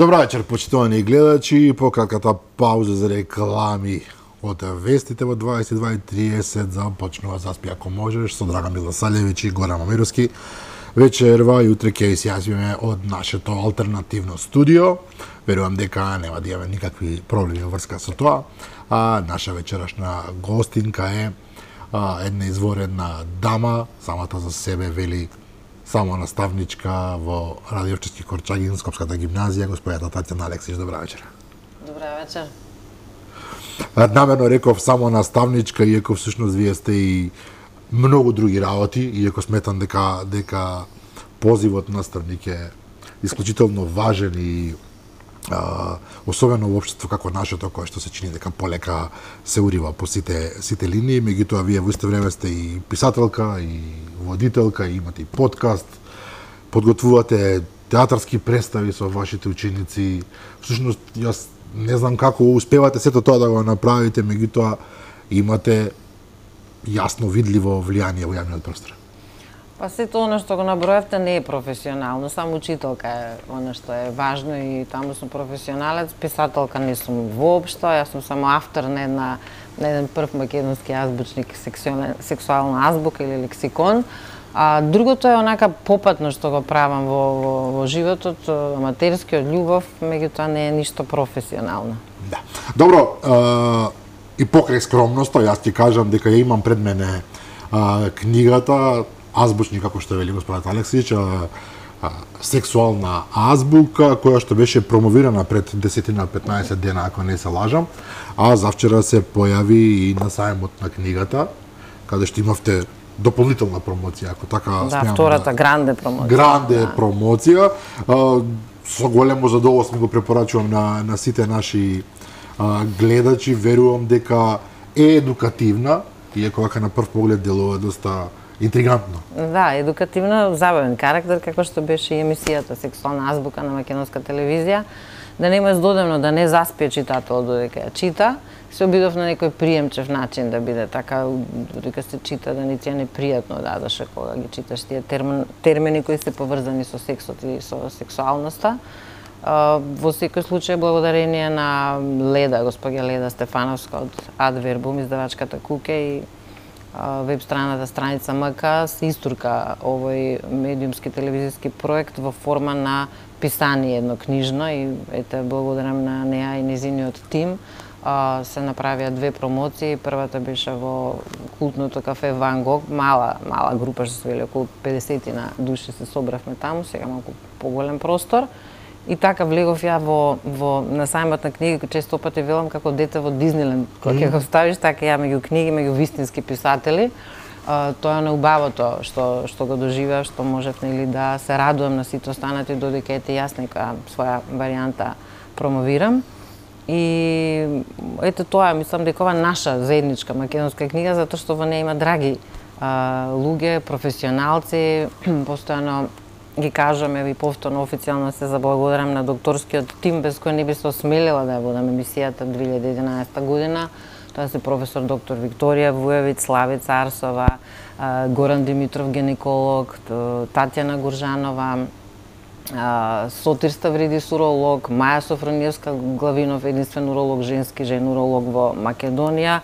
Добра вечер, почитувани гледачи. По кратката пауза за реклами од вестите во 22.30 започнува Заспи ако можеш со Драга Милосалевич и Горан Мамировски. Вечерва и утре ќе се јавиме од нашето алтернативно студио. Верувам дека нема да имаме никакви проблеми во врска со тоа. А наша вечерашна гостинка е а, една изворена дама, самата за себе вели само наставничка во Радиовчески Корчагин, Скопската гимназија, господјата Татјана Алексич. Добра вечер. Добра вечер. Намерно реков само наставничка, иако всушност вие сте и многу други работи, иако сметам дека дека позивот наставник е исклучително важен и а, особено во општество како нашето кое што се чини дека полека се урива по сите сите линии, меѓутоа вие во исто време сте и писателка и водителка, имате и подкаст, подготвувате театарски представи со вашите ученици. Всушност јас не знам како успевате сето тоа да го направите, меѓутоа имате јасно видливо влијание во јавниот простор. Па сето оно што го наброевте не е професионално, само учителка е оно што е важно и таму сум професионалец, писателка не сум воопшто, јас сум само автор на една на еден прв македонски азбучник сексуална азбука или лексикон. А другото е онака попатно што го правам во, во, во животот, аматерскиот љубов, меѓутоа не е ништо професионално. Да. Добро, е, и покрај скромноста, јас ти кажам дека ја имам пред мене е, книгата Азбучник, како што вели господат Алексијич, сексуална азбука која што беше промовирана пред 10 на 15 дена ако не се лажам, а завчера се појави и на сајмот на книгата каде што имавте дополнителна промоција, ако така да, смеам втората да, гранде промоција. Гранде да. промоција. А, со големо задоволство го препорачувам на на сите наши а, гледачи, верувам дека е едукативна, иако вака на прв поглед делува доста интригантно. Да, едукативно, забавен карактер, како што беше и емисијата Сексуална азбука на македонска телевизија, да нема здодевно да не заспие читател додека ја чита, се обидов на некој приемчев начин да биде така, додека се чита, да ни ти е непријатно да дадоше кога ги читаш тие термин, термини кои се поврзани со сексот и со сексуалноста. Во секој случај, благодарение на Леда, господја Леда Стефановска од Адвербум, издавачката Куке и веб страната страница МК се истурка овој медиумски телевизиски проект во форма на писание едно книжно и ете благодарам на неа и незиниот тим. А, се направија две промоции. Првата беше во култното кафе Ван Гог, мала мала група што се вели околу 50 на души се собравме таму, сега малку поголем простор. И така влегов ја во, во на сајмот на книги, често пати велам како дете во Дизниленд. Кога ќе го ставиш така ја меѓу книги, меѓу вистински писатели, а, тоа е неубавото што што го доживеав, што можев нели да се радувам на сите останати додека ете јас нека своја варијанта промовирам. И ете тоа, мислам дека ова наша заедничка македонска книга затоа што во неја има драги а, луѓе, професионалци, постојано ги кажам, ви повторно официјално се заблагодарам на докторскиот тим без кој не би се осмелила да ја водам емисијата 2011 година. Тоа се професор доктор Викторија Вујевиц, Славица Арсова, Горан Димитров гинеколог, Татјана Горжанова, Сотир Ставридис уролог, Маја Софрониевска Главинов единствен уролог женски жен уролог во Македонија,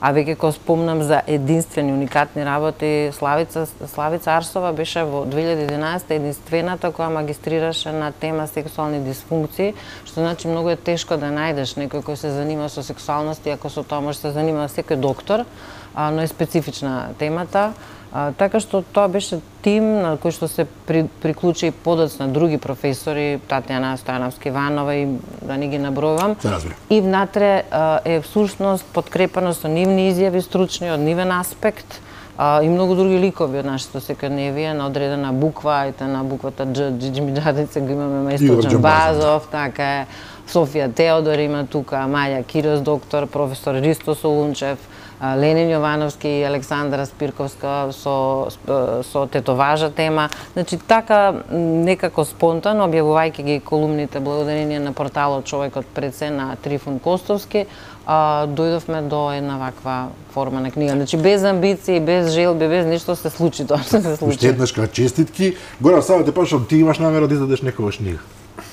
А веќе кога спомнам за единствени уникатни работи, Славица Славица Арсова беше во 2011 единствената која магистрираше на тема сексуални дисфункции, што значи многу е тешко да најдеш некој кој се занима со сексуалност, иако со тоа може да се занима секој доктор, а но е специфична темата. А, така што тоа беше тим на кој што се при, приклучи и подоцна други професори, Татјана Стојановски Иванова и да не ги набројувам. И внатре а, е всушност подкрепено со нивни изјави стручни од нивен аспект а, и многу други ликови од нашето секојдневие на одредена буква, ете на буквата Дж, Джиджи Миджадице го имаме мајстор Джамбазов, така е, Софија Теодор има тука, Маја Кирос доктор, професор Ристо Солунчев, Ленин Јовановски и Александра Спирковска со, со тетоважа тема. Значи, така некако спонтано, објавувајќи ги колумните благодарение на порталот Човекот пред се на Трифун Костовски, а, дојдовме до една ваква форма на книга. Значи, без амбиции, без желби, без ништо се случи тоа што се случи. Уште еднаш честитки. Гора, само те пашам, ти имаш намера да издадеш некогаш книга?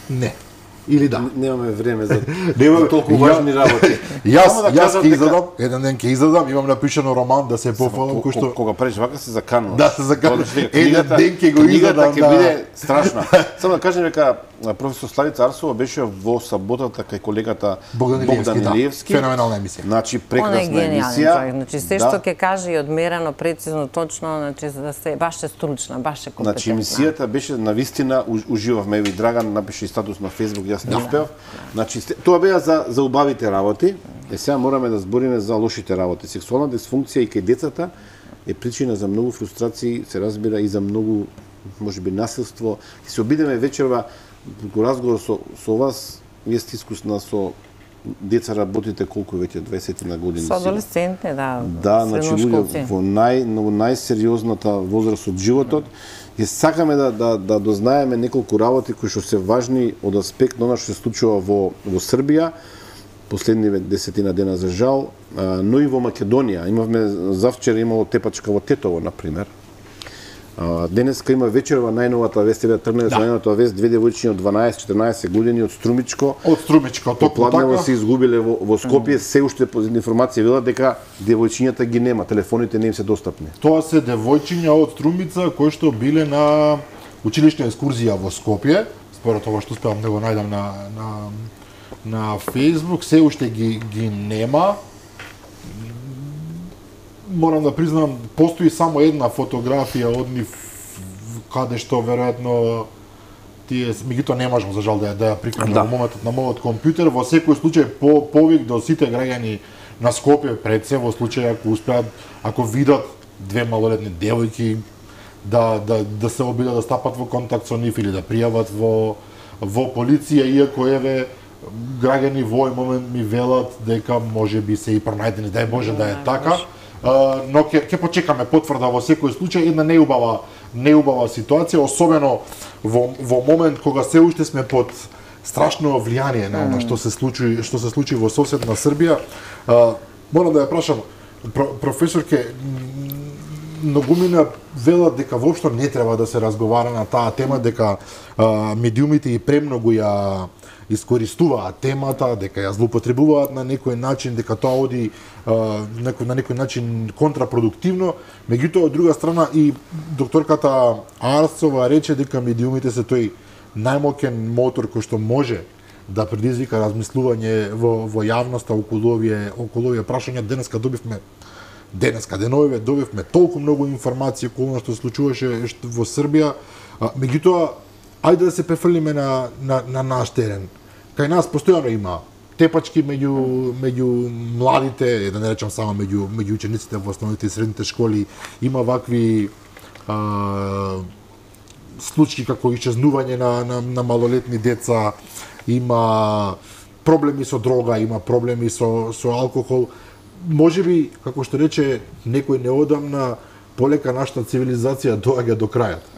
Не. Или да. Немаме време за Нема толку ја- важни работи. Јас Само да јас кажам ќе дека- изадам, еден ден ќе изадам, имам напишано роман да се пофалам Ко- кој што ко- кога правиш вака се закануваш. Да, се значи дека Еден книгата- ден ќе го книгата изадам, ќе да. биде страшна. Само да кажем дека професор Славица Арсова беше во саботата кај колегата Богдан Илиевски, да. Феноменална емисија. Значи Он е прекрасна емисија. Значи се што ќе каже и одмерено, прецизно, точно, значи за да се баш е стручна, баш е компетентна. Значи емисијата беше на вистина уж- уживавме и Драган напише и статус на Facebook, јас не успеав. Значи тоа беа за за убавите работи. Е сега мораме да збориме за лошите работи. Сексуална дисфункција и кај децата е причина за многу фрустрации, се разбира и за многу можеби насилство. Ќе се обидеме вечерва во разговор со со вас, вие сте искусна со деца работите колку веќе 20 на години. Со адолесцентни, да. Да, значи луѓе во нај во најсериозната возраст од животот и сакаме да да да дознаеме неколку работи кои што се важни од аспект на она што се случува во во Србија последниве десетина дена за жал, но и во Македонија. Имавме завчера имало тепачка во Тетово на пример денеска има вечерва најновата вест, еве тргнеме со Да. најновата вест, две девојчиња од 12-14 години од Струмичко, од Струмичко, токму Попладнево така. се изгубиле во, во Скопје, се уште позитивна информација велат дека девојчињата ги нема, телефоните не им се достапни. Тоа се девојчиња од Струмица кои што биле на училишна екскурзија во Скопје, според ова што успеам да го најдам на на на Facebook, се уште ги ги нема. Морам да признам, постои само една фотографија од нив каде што веројатно тие меѓутоа не можам за жал да ја, да ја прикажам Да. во моментот на мојот компјутер. Во секој случај по повик до сите граѓани на Скопје пред се во случај ако успеат ако видат две малолетни девојки да да да се обидат да стапат во контакт со нив или да пријават во во полиција иако еве граѓани во овој момент ми велат дека може би се и пронајдени, дај Боже да е така. Но ќе ќе почекаме потврда во секој случај една неубава неубава ситуација, особено во во момент кога се уште сме под страшно влијание на она што се случи што се случи во соседна Србија. А, морам да ја прашам професорке многумина велат дека воопшто не треба да се разговара на таа тема, дека а, медиумите и премногу ја искористуваат темата, дека ја злоупотребуваат на некој начин, дека тоа оди а, на некој начин контрапродуктивно. Меѓутоа, од друга страна, и докторката Арсова рече дека медиумите се тој најмокен мотор кој што може да предизвика размислување во, во јавноста околу овие, околу овие прашања. Денеска добивме денеска деновиве добивме толку многу информации околу она што се случуваше во Србија. Меѓутоа, ајде да се префрлиме на, на, на наш терен. Кај нас постојано има тепачки меѓу меѓу младите, да не речам само меѓу меѓу учениците во основните и средните школи, има вакви а, случаи како исчезнување на, на, на малолетни деца, има проблеми со дрога, има проблеми со, со алкохол. Може би, како што рече некој неодамна, полека нашата цивилизација доаѓа до крајот.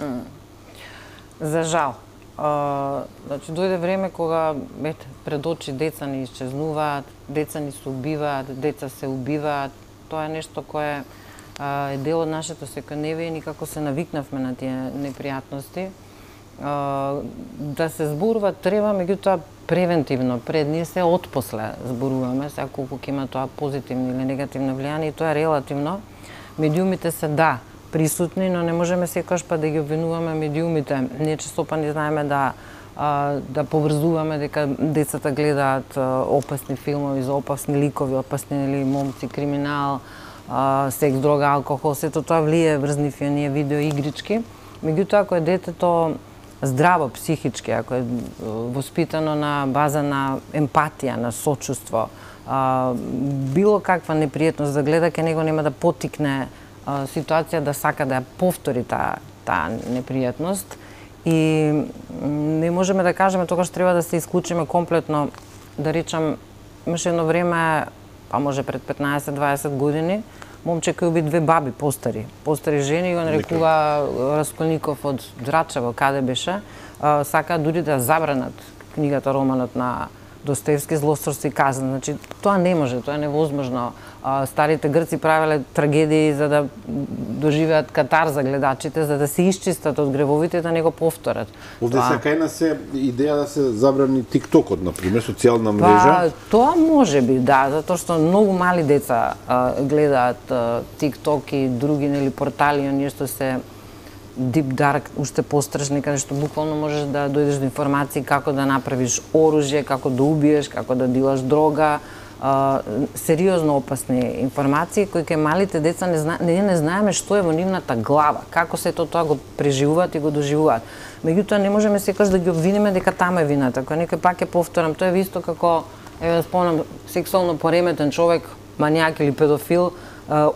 За жал. А, значи, дојде време кога ет, пред очи деца ни исчезнуваат, деца ни се убиваат, деца се убиваат. Тоа е нешто кое а, е дел од нашето секојдневие и никако се навикнавме на тие непријатности. А, да се зборува треба, меѓутоа превентивно, пред ние се отпосле зборуваме, сега колку ќе има тоа позитивно или негативно влијание и тоа е релативно. Медиумите се да, присутни, но не можеме секогаш па да ги обвинуваме медиумите. Ние често па не знаеме да да поврзуваме дека децата гледаат опасни филмови за опасни ликови, опасни или момци, криминал, секс, дрога, алкохол, сето тоа влие врз нив и оние видео игрички. Меѓутоа ако е детето здраво психички, ако е воспитано на база на емпатија, на сочувство, било каква непријатност да гледа, ке него нема да потикне ситуација да сака да ја повтори таа таа непријатност и не можеме да кажеме тогаш треба да се исклучиме комплетно да речам имаше едно време па може пред 15-20 години момче кој уби две баби постари постари жени и го нарекува Расколников од Драчево каде беше а, сака дури да забранат книгата романот на Достоевски злосторство и казна. Значи, тоа не може, тоа е невозможно. Старите грци правеле трагедии за да доживеат катар за гледачите, за да се исчистат од гревовите да не го повторат. Овде тоа... се кај се идеја да се забрани TikTokот, например, социјална мрежа. Па, тоа може би, да, затоа што многу мали деца а, гледаат а, TikTok и други нели портали, оние што се deep dark, уште пострашни, каде што буквално можеш да дојдеш до информации како да направиш оружје, како да убиеш, како да дилаш дрога, а, сериозно опасни информации кои кај малите деца не, зна, не, не знаеме што е во нивната глава, како се то тоа го преживуваат и го доживуваат. Меѓутоа не можеме секогаш да ги обвиниме дека тама е вината. Кога некој пак е повторам, тоа е висто како еве да спомнам сексуално пореметен човек, манијак или педофил,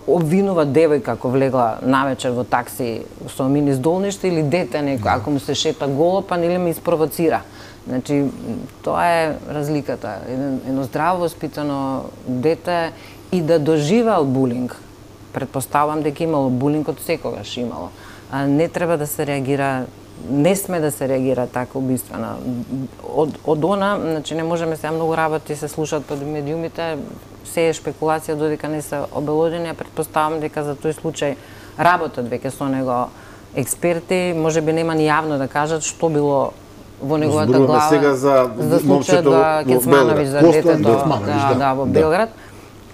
обвинува девојка ако влегла навечер во такси со мини здолниште или дете некој, ако му се шета голо, па нели ме испровоцира. Значи, тоа е разликата. Едно, едно здраво воспитано дете и да доживеал булинг. Предпоставам дека имало булинг од секогаш имало. А не треба да се реагира не сме да се реагира така убиствено. Од, од она, значи не можеме сега многу работи се слушаат под медиумите, се е шпекулација додека не се обелодени, а предпоставам дека за тој случај работат веќе со него експерти, може би нема ни јавно да кажат што било во неговата Зборуваме глава сега за, за случајот во Кецмановиќ за детето да, да. да, во Да. Белград,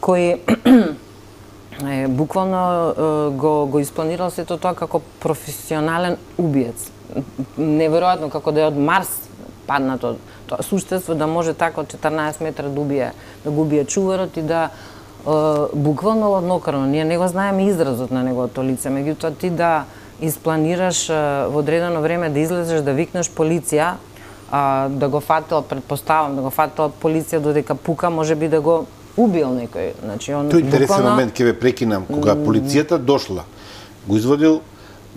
кој е, буквално е, го, го испланирал сето тоа како професионален убиец. Неверојатно како да е од Марс паднато тоа суштество да може така од 14 метра да убие, да го убие чуварот и да е, буквално ладнокрвно. Ние не го знаеме изразот на неговото лице, меѓутоа ти да испланираш во одредено време да излезеш да викнеш полиција, а, да го фател, предпоставам, да го фател полиција додека пука, може би да го убил некој. Значи, он Тој интересен буквално- момент ќе ве прекинам кога полицијата дошла. Го изводил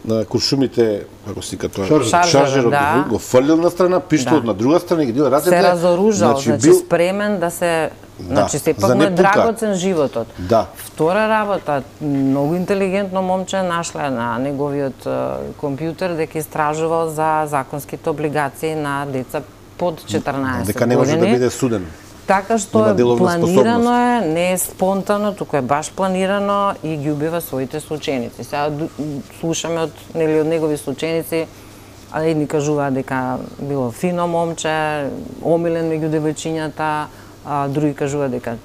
на куршумите, како се тоа, Шаржер. Шаржерот, да. го фрлил на страна, пиштолот Да. на друга страна и ги дил рацете. се разоружал, значи, значи бил спремен да се Да, Значи сепак му е драгоцен животот. Да. Втора работа, многу интелигентно момче нашле на неговиот е, компјутер дека истражувал за законските облигации на деца под 14 дека не може да години. биде суден. Така што е планирано е, не е спонтано, туку е баш планирано и ги убива своите соученици. Сега слушаме од нели од негови соученици а едни кажуваат дека било фино момче, омилен меѓу девојчињата, а други кажуваат дека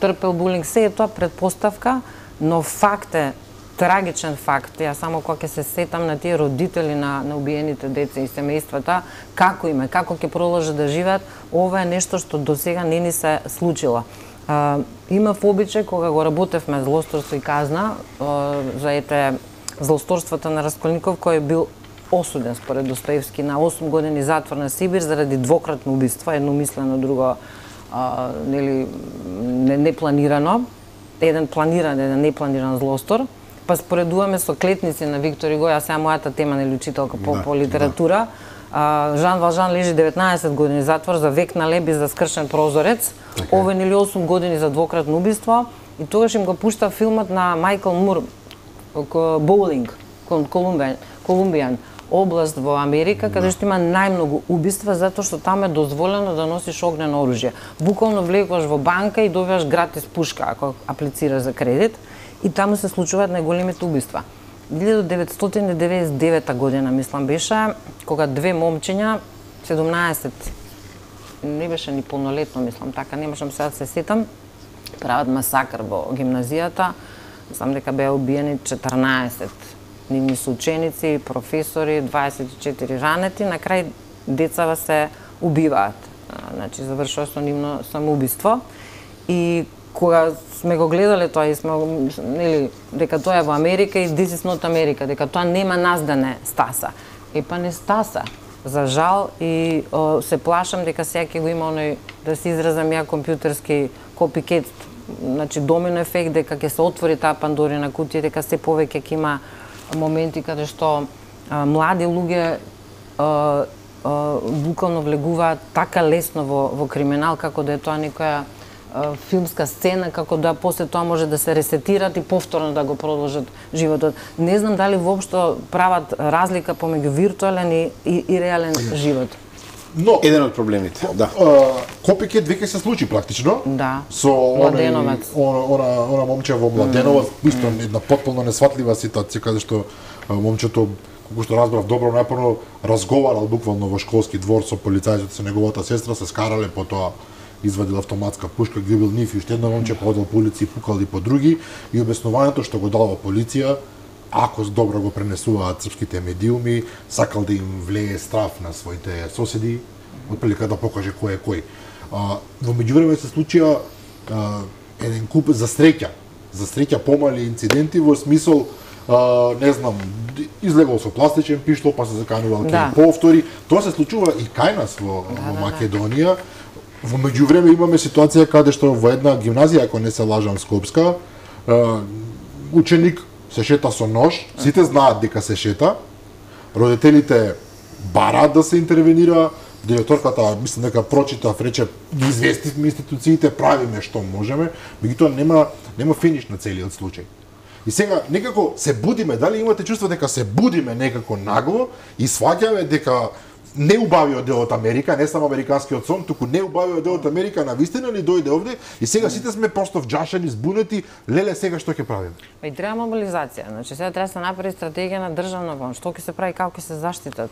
трпел булинг. Се е тоа предпоставка, но факт е трагичен факт. Ја само кога ќе се сетам на тие родители на, на убиените деца и семејствата, како име, како ќе продолжат да живеат, ова е нешто што до сега не ни се случило. А, имав обичај кога го работевме злосторство и казна а, за ете злосторствата на Расколников кој е бил осуден според Достоевски на 8 години затвор на Сибир заради двократно убиство, едно мислено друго а, нели не, непланирано, еден планиран, еден непланиран злостор. Па споредуваме со клетници на Виктор Иго, ја сега мојата тема нели учителка по, Да, по литература. А, Жан Валжан лежи 19 години затвор за век на леби за скршен прозорец. Така е. Ове нели 8 години за двократно убиство. И тогаш им го пушта филмот на Майкл Мур, Боулинг, Колумбијан, Колумбијан област во Америка каде што има најмногу убиства затоа што таму е дозволено да носиш огнено оружје. Буквално влегуваш во банка и добиваш гратис пушка ако аплицираш за кредит и таму се случуваат најголемите убиства. 1999 година, мислам, беше, кога две момчиња, 17, не беше ни полнолетно, мислам, така, не можам сега да се сетам, прават масакр во гимназијата. Знам дека беа убиени 14 нивни соученици, професори, 24 ранети, на крај децава се убиваат. Значи завршува со нивно самоубиство. И кога сме го гледале тоа и сме нели дека тоа е во Америка и this is not America, дека тоа нема нас да не стаса. И па не стаса. За жал и о, се плашам дека сега ќе го има оној да се изразам ја компјутерски копикет, значи домино ефект дека ќе се отвори таа пандорина кутија, дека се повеќе ќе има моменти каде што а, млади луѓе а, а, буквално влегуваат така лесно во, во криминал, како да е тоа некоја филмска сцена, како да после тоа може да се ресетират и повторно да го продолжат животот. Не знам дали воопшто прават разлика помеѓу виртуелен и, и, и реален живот. Но, Еден од проблемите, да. а, Копикет веќе се случи практично. Да. Со она, она, она момче во Младеновец, исто една потполно несватлива ситуација каде што момчето колку што разбрав добро напорно разговарал буквално во школски двор со полицајците со неговата сестра, се скарале, потоа извадил автоматска пушка, гибил нив и уште едно момче поодел по улици и пукал и по други и обяснувањето што го дала полиција ако добро го пренесуваат српските медиуми, сакал да им влее страф на своите соседи, отприлика да покаже кој е кој. А, во меѓувреме се случија а, еден куп за среќа, за среќа помали инциденти во смисол а, не знам, излегол со пластичен пиштол, па се заканувал Да. повтори. Тоа се случува и кај нас во, Да, во да, да. Во меѓувреме имаме ситуација каде што во една гимназија, ако не се лажам, Скопска, ученик се шета со нож, сите знаат дека се шета, родителите бараат да се интервенира, директорката мислам дека прочита, рече ги известивме институциите, правиме што можеме, меѓутоа нема нема финиш на целиот случај. И сега некако се будиме, дали имате чувство дека се будиме некако нагло и сваќаме дека неубавиот дел од Америка, не само американскиот сон, туку неубавиот дел од Америка на вистина ни дојде овде и сега сите сме просто вџашени, збунети, леле сега што ќе правиме. Па и треба мобилизација. Значи сега треба да се направи стратегија на државно вон, Што ќе се прави, како ќе се заштитат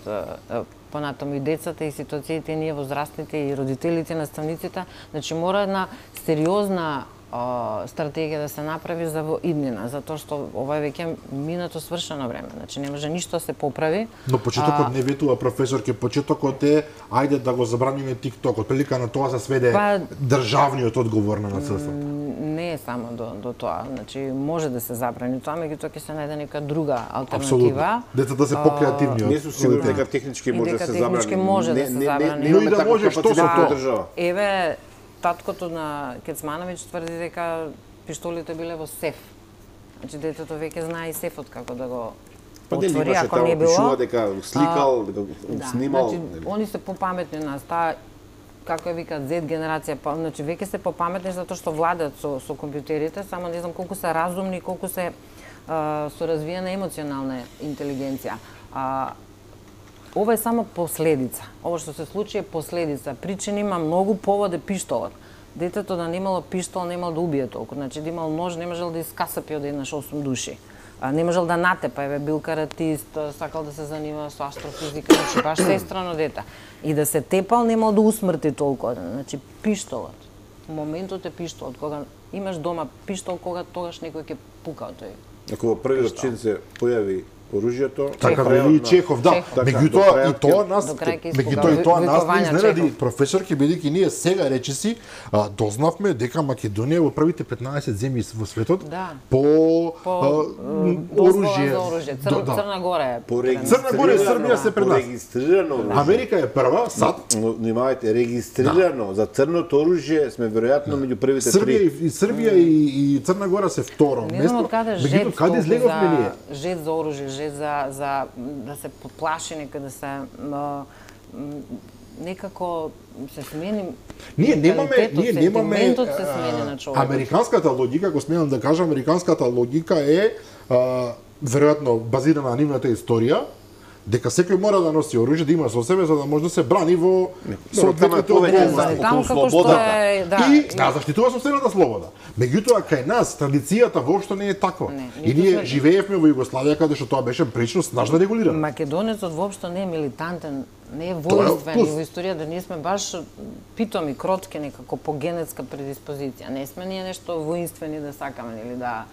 понатаму и децата и ситуациите, и ние возрастните и родителите, наставниците. Значи мора една сериозна стратегија да се направи за во иднина, затоа што ова е веќе минато свршено време. Значи не може ништо да се поправи. Но почетокот не ветува професорке, почетокот е ајде да го забраниме TikTok. Од прилика на тоа се сведе Па- државниот одговор на насилство. Не е само до, до тоа. Значи може да се забрани тоа, меѓутоа ќе се најде нека друга алтернатива. Децата се покреативни Не сум сигурен дека технички може да се забрани. може да Не- се не- не- забрани. немаме Но и да таков може, што со капацитет тоа? како држава. Еве, таткото на Кецмановиќ тврди дека пиштолите биле во сеф. Значи детето веќе знае и сефот како да го Па отвори, ако не било. дека сликал, дека Да, снимал. значи, нели? они се попаметни нас, таа како ја викаат Z генерација, па, значи веќе се попаметни затоа што владат со со компјутерите, само не знам колку се разумни, колку се а, со развиена емоционална интелигенција. А, ова е само последица. Ова што се случи е последица. Причин има многу поводе пиштолот. Детето да немало пиштол, немало да убие толку. Значи да имал нож, не можел да искасапи од еднаш 8 души. А, не можел да натепа, еве бил каратист, сакал да се занимава со астрофизика, значи баш сестрано дете. И да се тепал, немал да усмрти толку. Значи пиштолот. Моментот е пиштолот. Кога имаш дома пиштол, кога тогаш некој ќе пука од тој. Ако во првиот чин се појави оружјето, Така вели и Чехов, да. Чехов. Така, Меѓутоа крајот и тоа нас меѓутоа и тоа нас не изненади професорки бидејќи ние сега речиси дознавме дека Македонија во првите 15 земји во светот Да. по, По оружје. оружје. Цр, Да, да. Црна Гора е. По. Црна Гора и Србија се пред нас. регистрирано оружје. Америка е прва, сад. Но внимавајте, регистрирано за црното оружје сме веројатно меѓу првите Србија три. и, и Србија и, Црна Гора се второ Не место. знам од каде Меѓутоа, жет каде излеговме ние? жет за оружје, жет за, за да се поплаши нека да се некако се смени Ние немаме, ние немаме се смени на човекот. Американската логика, го смеам да кажам, американската логика е а, веројатно базирана на нивната историја, дека секој мора да носи оружје, да има со себе за да може да се брани во соодветните околности. за- Таму како што е, да. и да заштитува собствената слобода. Меѓутоа кај нас традицијата воопшто не е таква. Не, и ние живеевме во Југославија каде што тоа беше прилично снажно регулирано. Македонецот воопшто не е милитантен, не е воинствен во историјата ние сме баш питоми, кротки некако по генетска предиспозиција. Не сме ние нешто воинствени да сакаме или да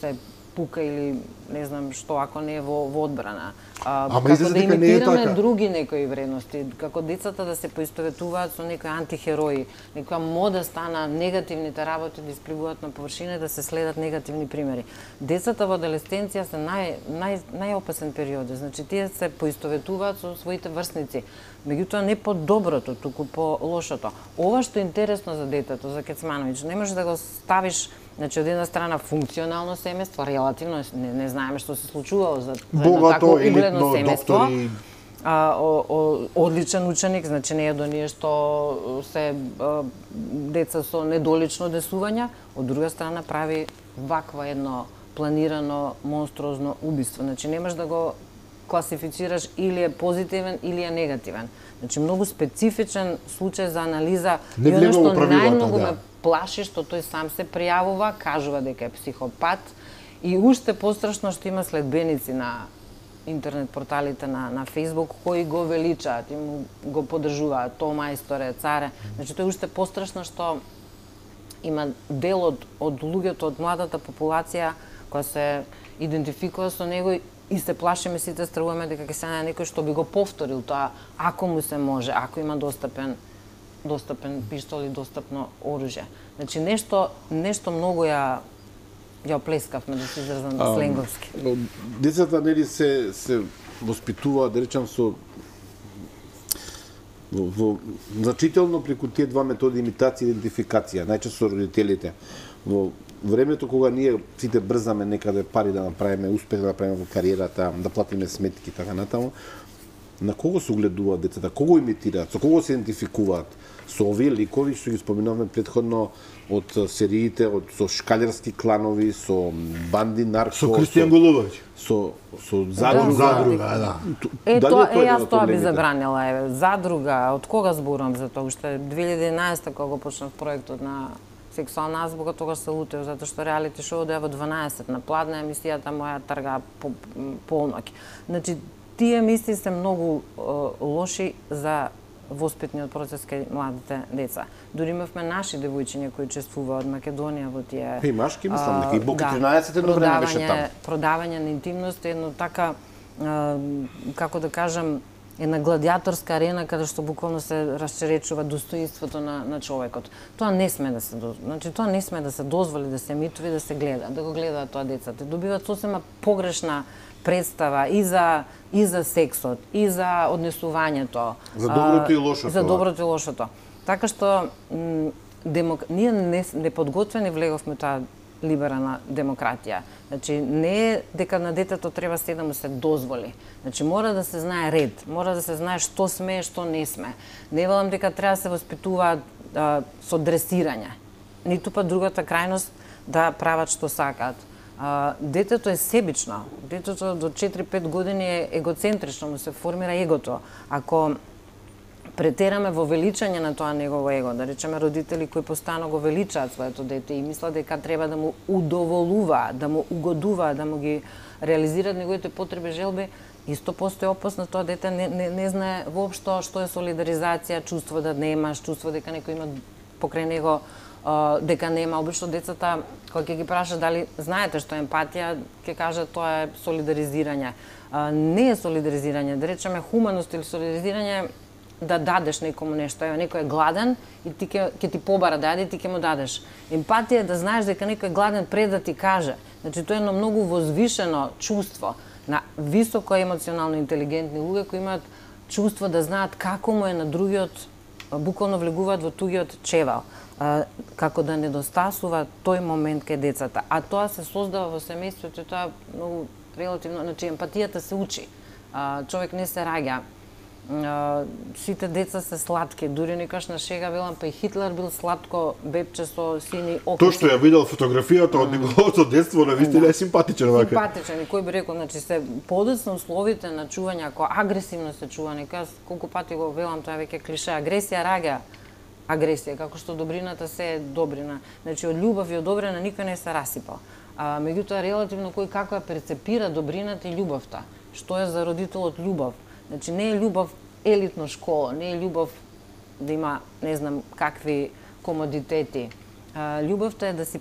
се пука или не знам што ако не е во, во одбрана. А, Ама како да дека не е имитираме така. други некои вредности, како децата да се поистоветуваат со некои антихерои, некоја мода стана негативните работи да исплигуваат на површина и да се следат негативни примери. Децата во адолесценција се нај, нај, најопасен период, значи тие се поистоветуваат со своите врсници. Меѓутоа не по доброто, туку по лошото. Ова што е интересно за детето, за Кецмановиќ, не можеш да го ставиш Значи, од една страна функционално семејство, релативно не, не знаеме што се случувало за, Богато, такво угледно семејство. доктори. А, о, о, одличен ученик, значи не е до ние што се а, деца со недолично однесување, од друга страна прави ваква едно планирано монструозно убиство. Значи немаш да го класифицираш или е позитивен или е негативен. Значи многу специфичен случај за анализа Не и оно што најмногу да. ме плаши што тој сам се пријавува, кажува дека е психопат и уште пострашно што има следбеници на интернет порталите на, на Facebook кои го величаат и му го поддржуваат, то мајсторе, царе. Значи тоа е уште пострашно што има дел од, од луѓето, од младата популација која се идентификува со него и се плашиме сите стравуваме дека ќе се најде некој што би го повторил тоа ако му се може, ако има достапен достапен пиштол и достапно оружје. Значи нешто нешто многу ја ја оплескавме да се изразам сленговски. Но Децата нели се се воспитуваат, да речам со во, во значително преку тие два методи имитација и идентификација, најчесто со родителите. Во времето кога ние сите брзаме некаде пари да направиме, успех да направиме во кариерата, да платиме сметки и така натаму, на кого се огледуваат децата, кого имитираат, со кого се идентификуваат? Со овие ликови што ги споменавме предходно од сериите, од со шкалерски кланови, со банди нарко, Со Кристијан Голубовиќ. со со Да, задруга. Задруга, да. Е, Дали тоа, тоа е, јас тоа би забранила, еве. Задруга, од кога зборувам за тоа? Уште 2011 кога го почнав проектот на сексуална азбука, тогаш се лутев, затоа што реалити шоу да е во 12 на пладна емисијата моја трга по полноќ. Значи, тие емисии се многу е, лоши за воспитниот процес кај младите деца. Дури имавме наши девојчиња кои учествуваа од Македонија во тие И машки, мислам, дека и Боки да, 13 едно време беше таму. Продавање на интимност е едно така а, како да кажам една гладиаторска арена каде што буквално се расчеречува достоинството на, на човекот. Тоа не сме да се. Значи тоа не сме да се дозволи да се емитува и да се гледа, да го гледаат тоа децата. Добиваат сосема погрешна представа и за и за сексот, и за однесувањето. За доброто и лошото, За доброто и лошото. Така што демок... ние не, неподготвени влеговме таа либерална демократија. Значи, не е дека на детето треба се да му се дозволи. Значи, мора да се знае ред, мора да се знае што сме и што не сме. Не велам дека треба да се воспитуваат со дресирање. Ниту па другата крајност да прават што сакаат. А, детето е себично. Детето до 4-5 години е егоцентрично, му се формира егото. Ако претераме во величање на тоа негово его, да речеме родители кои постојано го величаат своето дете и мислат дека треба да му удоволува, да му угодува, да му ги реализираат неговите потреби, желби, исто постои опасно тоа дете не, не, не знае воопшто што е солидаризација, чувство да немаш, чувство дека некој има покрај него дека нема. Обично децата кога ќе ги праша дали знаете што е емпатија, ќе кажат тоа е солидаризирање. Не е солидаризирање, да речеме хуманост или солидаризирање да дадеш некому нешто. Ева, некој е гладен и ти ке, ке ти побара да јаде и ти ке му дадеш. Емпатија е да знаеш дека некој е гладен пред да ти каже. Значи, тоа е едно многу возвишено чувство на високо емоционално интелигентни луѓе кои имаат чувство да знаат како му е на другиот, буквално влегуваат во тугиот чевал како да недостасува тој момент кај децата. А тоа се создава во семејството и тоа многу релативно, значи емпатијата се учи. Човек не се раѓа сите деца се сладки, дури никаш на шега велам, па и Хитлер бил сладко бебче со сини оки. Тоа што ја видел фотографијата од неговото детство на вистина е симпатичен вака. Симпатичен кој би рекол, значи се подоцна условите на чување, ако агресивно се чува, нека јас колку пати го велам, тоа е веќе клише, агресија раѓа агресија, како што добрината се е добрина. Значи од љубов и од добрина никој не се расипал. А меѓутоа релативно кој како ја перцепира добрината и љубовта. Што е за родителот љубов? Значи не е љубов елитно школа, не е љубов да има не знам какви комодитети. А, љубовта е да си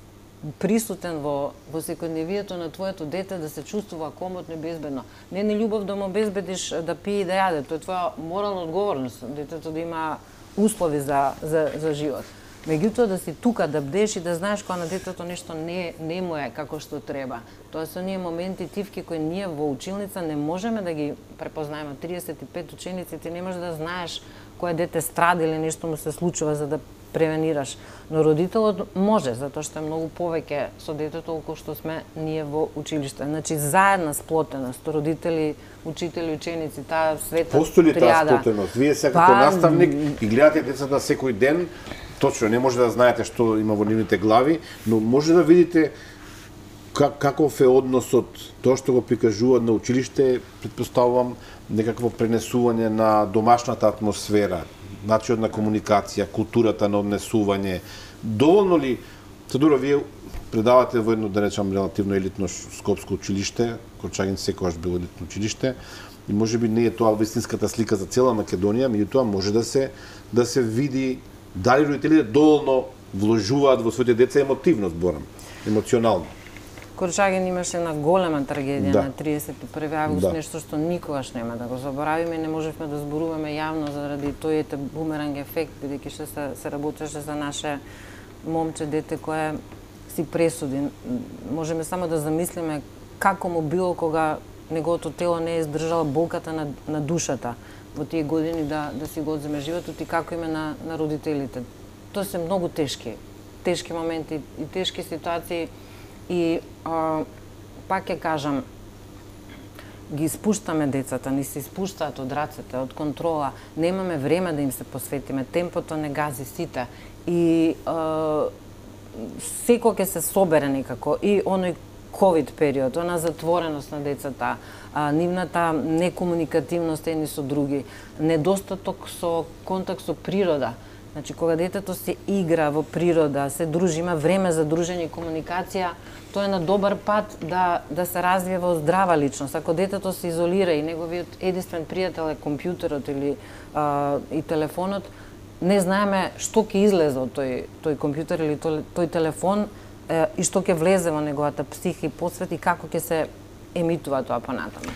присутен во во секојдневието на твоето дете да се чувствува комотно и безбедно. Не е љубов да му обезбедиш да пие и да јаде, тоа е твоја морална одговорност, детето да има услови за за за живот. Меѓутоа да си тука да бдеш и да знаеш кога на детето нешто не не му е како што треба. Тоа се оние моменти тивки кои ние во училница не можеме да ги препознаеме. 35 ученици ти не можеш да знаеш кое дете страда или нешто му се случува за да превенираш. Но родителот може, затоа што е многу повеќе со детето колку што сме ние во училиште. Значи заедна сплотеност, родители, учители, ученици, таа света Постои ли таа сплотеност? Вие сега како Па, наставник и гледате децата секој ден, точно не може да знаете што има во нивните глави, но може да видите как, каков е односот тоа што го прикажуваат на училиште, предпоставувам некакво пренесување на домашната атмосфера, начинот на комуникација, културата на однесување. Доволно ли, Тодоро, вие предавате во едно, да речам, релативно елитно скопско училиште, Корчагин секогаш било елитно училиште, и може би не е тоа вистинската слика за цела Македонија, меѓутоа може да се да се види дали родителите доволно вложуваат во своите деца емотивно зборам, емоционално. Корчагин имаше една голема трагедија Да. на 31 август, Да. нешто што никогаш нема да го заборавиме, не можевме да зборуваме јавно заради тој ете бумеранг ефект, бидејќи што се, се работеше за наше момче дете кое си пресуди. Можеме само да замислиме како му било кога неговото тело не е издржало болката на, на душата во тие години да, да си го одземе животот и како име на, на родителите. Тоа се многу тешки, тешки моменти и тешки ситуации и а, пак ќе кажам, ги испуштаме децата, ни се испуштаат од рацете, од контрола, немаме време да им се посветиме, темпото не гази сите и а, секој ќе се собере некако и оној ковид период, она затвореност на децата, а, нивната некомуникативност едни со други, недостаток со контакт со природа. Значи, кога детето се игра во природа, се дружи, има време за дружење и комуникација, тоа е на добар пат да, да се развие во здрава личност. Ако детето се изолира и неговиот единствен пријател е компјутерот или а, и телефонот, не знаеме што ќе излезе од тој, тој компјутер или тој, тој телефон и што ќе влезе во неговата психи и посвет и како ќе се емитува тоа понатаму.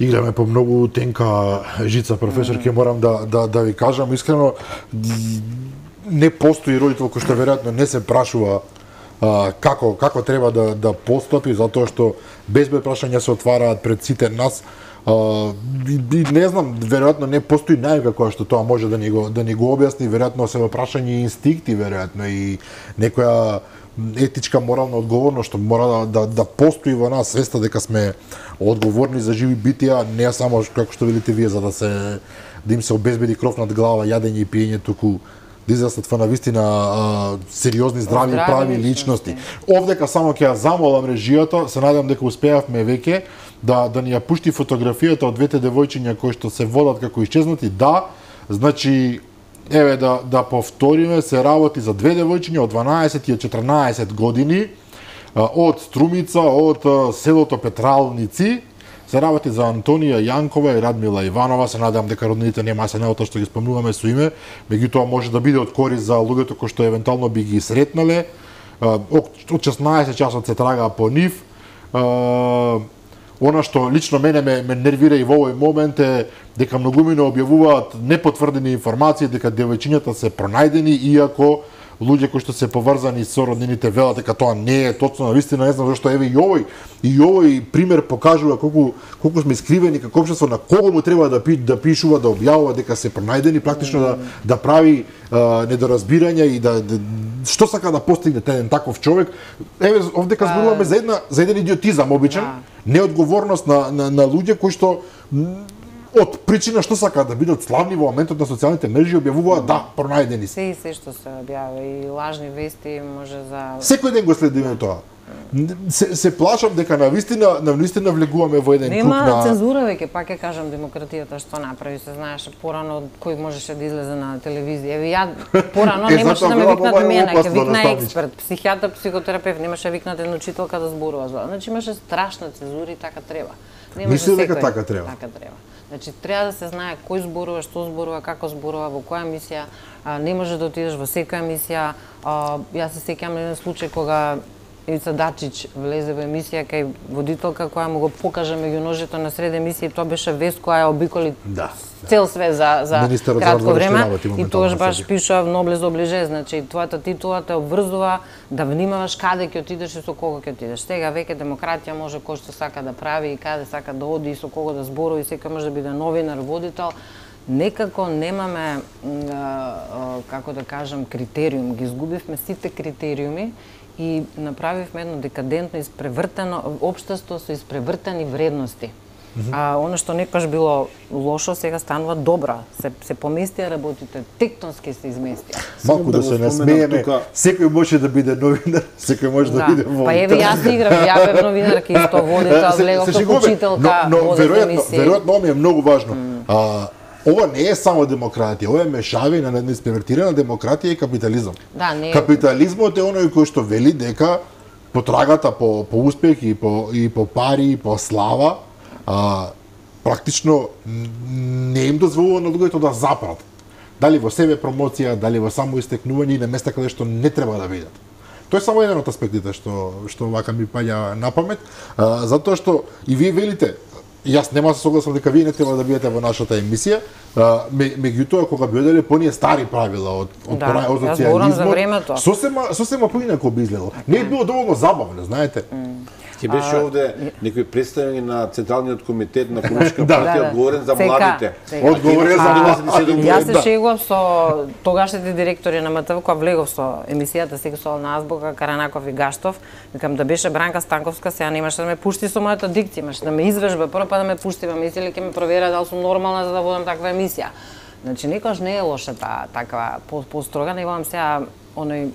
играме по многу тенка жица, професор, ќе морам да, да, да ви кажам искрено, не постои родител кој што веројатно не се прашува а, како како треба да да постапи затоа што безброј прашања се отвараат пред сите нас. А, и, и не знам, веројатно не постои најка која што тоа може да ни го да ни го објасни, веројатно се во прашање и инстинкти, веројатно и некоја етичка морална одговорност што мора да, да, да постои во нас свеста дека сме одговорни за живи битија, не само како што велите вие за да се да им се обезбеди кров над глава, јадење и пиење, туку да израстат во навистина а, сериозни, здрави, Здрави прави личности. личности. Овдека само ќе ја замолам режијата, се надевам дека успеавме веќе да да ни ја пушти фотографијата од двете девојчиња кои што се водат како исчезнати. Да, значи еве да да повториме, се работи за две девојчиња од 12 и од 14 години од Струмица, од селото Петралници, се работи за Антонија Јанкова и Радмила Иванова, се надевам дека роднините нема се неото што ги спомнуваме со име, меѓутоа може да биде од корист за луѓето кои што евентуално би ги сретнале. Од 16 часот се трага по нив. Она што лично мене ме, ме нервира и во овој момент е дека многумина објавуваат непотврдени информации дека девојчињата се пронајдени иако луѓе кои што се поврзани со роднините велат дека тоа не е точно, навистина не знам зашто еве и овој и овој пример покажува колку колку сме искривени како општество на кого му треба да пи, да пишува, да објавува дека се пронајдени, практично да да прави а, недоразбирања и да, да што сака да постигне еден таков човек. Еве овдека зборуваме за една за еден идиотизам обичен, Да. неодговорност на, на, на луѓе кои што од причина што сакаат да бидат славни во моментот на социјалните мрежи објавуваат да, пронајдени се. Се и се што се објавува и лажни вести може за Секој ден го следиме тоа. Се, се плашам дека на вистина, на вистина влегуваме во еден Нема круг на цензура веќе, пак ќе кажам демократијата што направи, се знаеше порано кој можеше да излезе на телевизија. Еве ја порано Е, немаше да ме викнат мене, ќе опасно викна експерт, психијатар, психотерапевт, немаше викнат една учителка да зборува за. Значи имаше страшна цензура и така треба. Нема Мисли за дека така треба? Така треба. Значи треба да се знае кој зборува, што зборува, како зборува, во која емисија. Не може да отидеш во секоја емисија. Јас се сеќам на еден случај кога Ица Дачич влезе во емисија кај водителка која му го покажа меѓу ножето на сред емисија и тоа беше вест која ја обиколи Да. цел свет за за Министерот кратко време и тогаш баш пишува Нобле за оближе, значи твојата титула те обврзува да внимаваш каде ќе отидеш и со кого ќе отидеш. Сега веќе демократија може кој што сака да прави и каде сака да оди и со кого да зборува и секој може да биде новинар, водител. Некако немаме, како да кажам, критериум. Ги изгубивме сите критериуми и направивме едно декадентно, испревртено општество со испревртени вредности. А, оно што некош било лошо, сега станува добра. Се, се поместија работите, тектонски се изместија. Малку да, да се го не споменам смееме, тука- секој може да биде новинар, секој може да, биде Па волонтер. еве јас не играм, ја бев новинарка исто водител, Се- влегов како учителка, но, но веројатно, веројатно ми е многу важно. А, ова не е само демократија, ова е мешавина на неиспевертирана демократија и капитализам. Да, не Капитализмот е оној кој што вели дека потрагата по, по успех и по, и по пари и по слава а, практично не им дозволува на луѓето да запрат. Дали во себе промоција, дали во само истекнување и на места каде што не треба да видат. Тоа е само еден од аспектите што што вака ми паѓа на памет, а, затоа што и вие велите Јас нема да се согласам дека вие не треба да бидете во нашата емисија, а, ме- меѓутоа кога би оделе по оние стари правила од од, Да, од социјализмот, сосема сосема поинако би изгледало. Не е било доволно забавно, знаете. Ќе беше овде некој представник на Централниот комитет на Комунистичка Да. партија одговорен за младите. Одговорен за младите. Јас се Да. шегував со тогашните директори на МТВ кога влегов со емисијата Сексуална азбука Каранаков и Гаштов, викам да беше Бранка Станковска, сега немаше да ме пушти со мојата дикција, имаше да ме извежба прво па да ме пушти, па мислеле ќе ме проверат дали сум нормална за да водам таква емисија. Значи никош не е лоша таа таква по- построга, не волам сега оној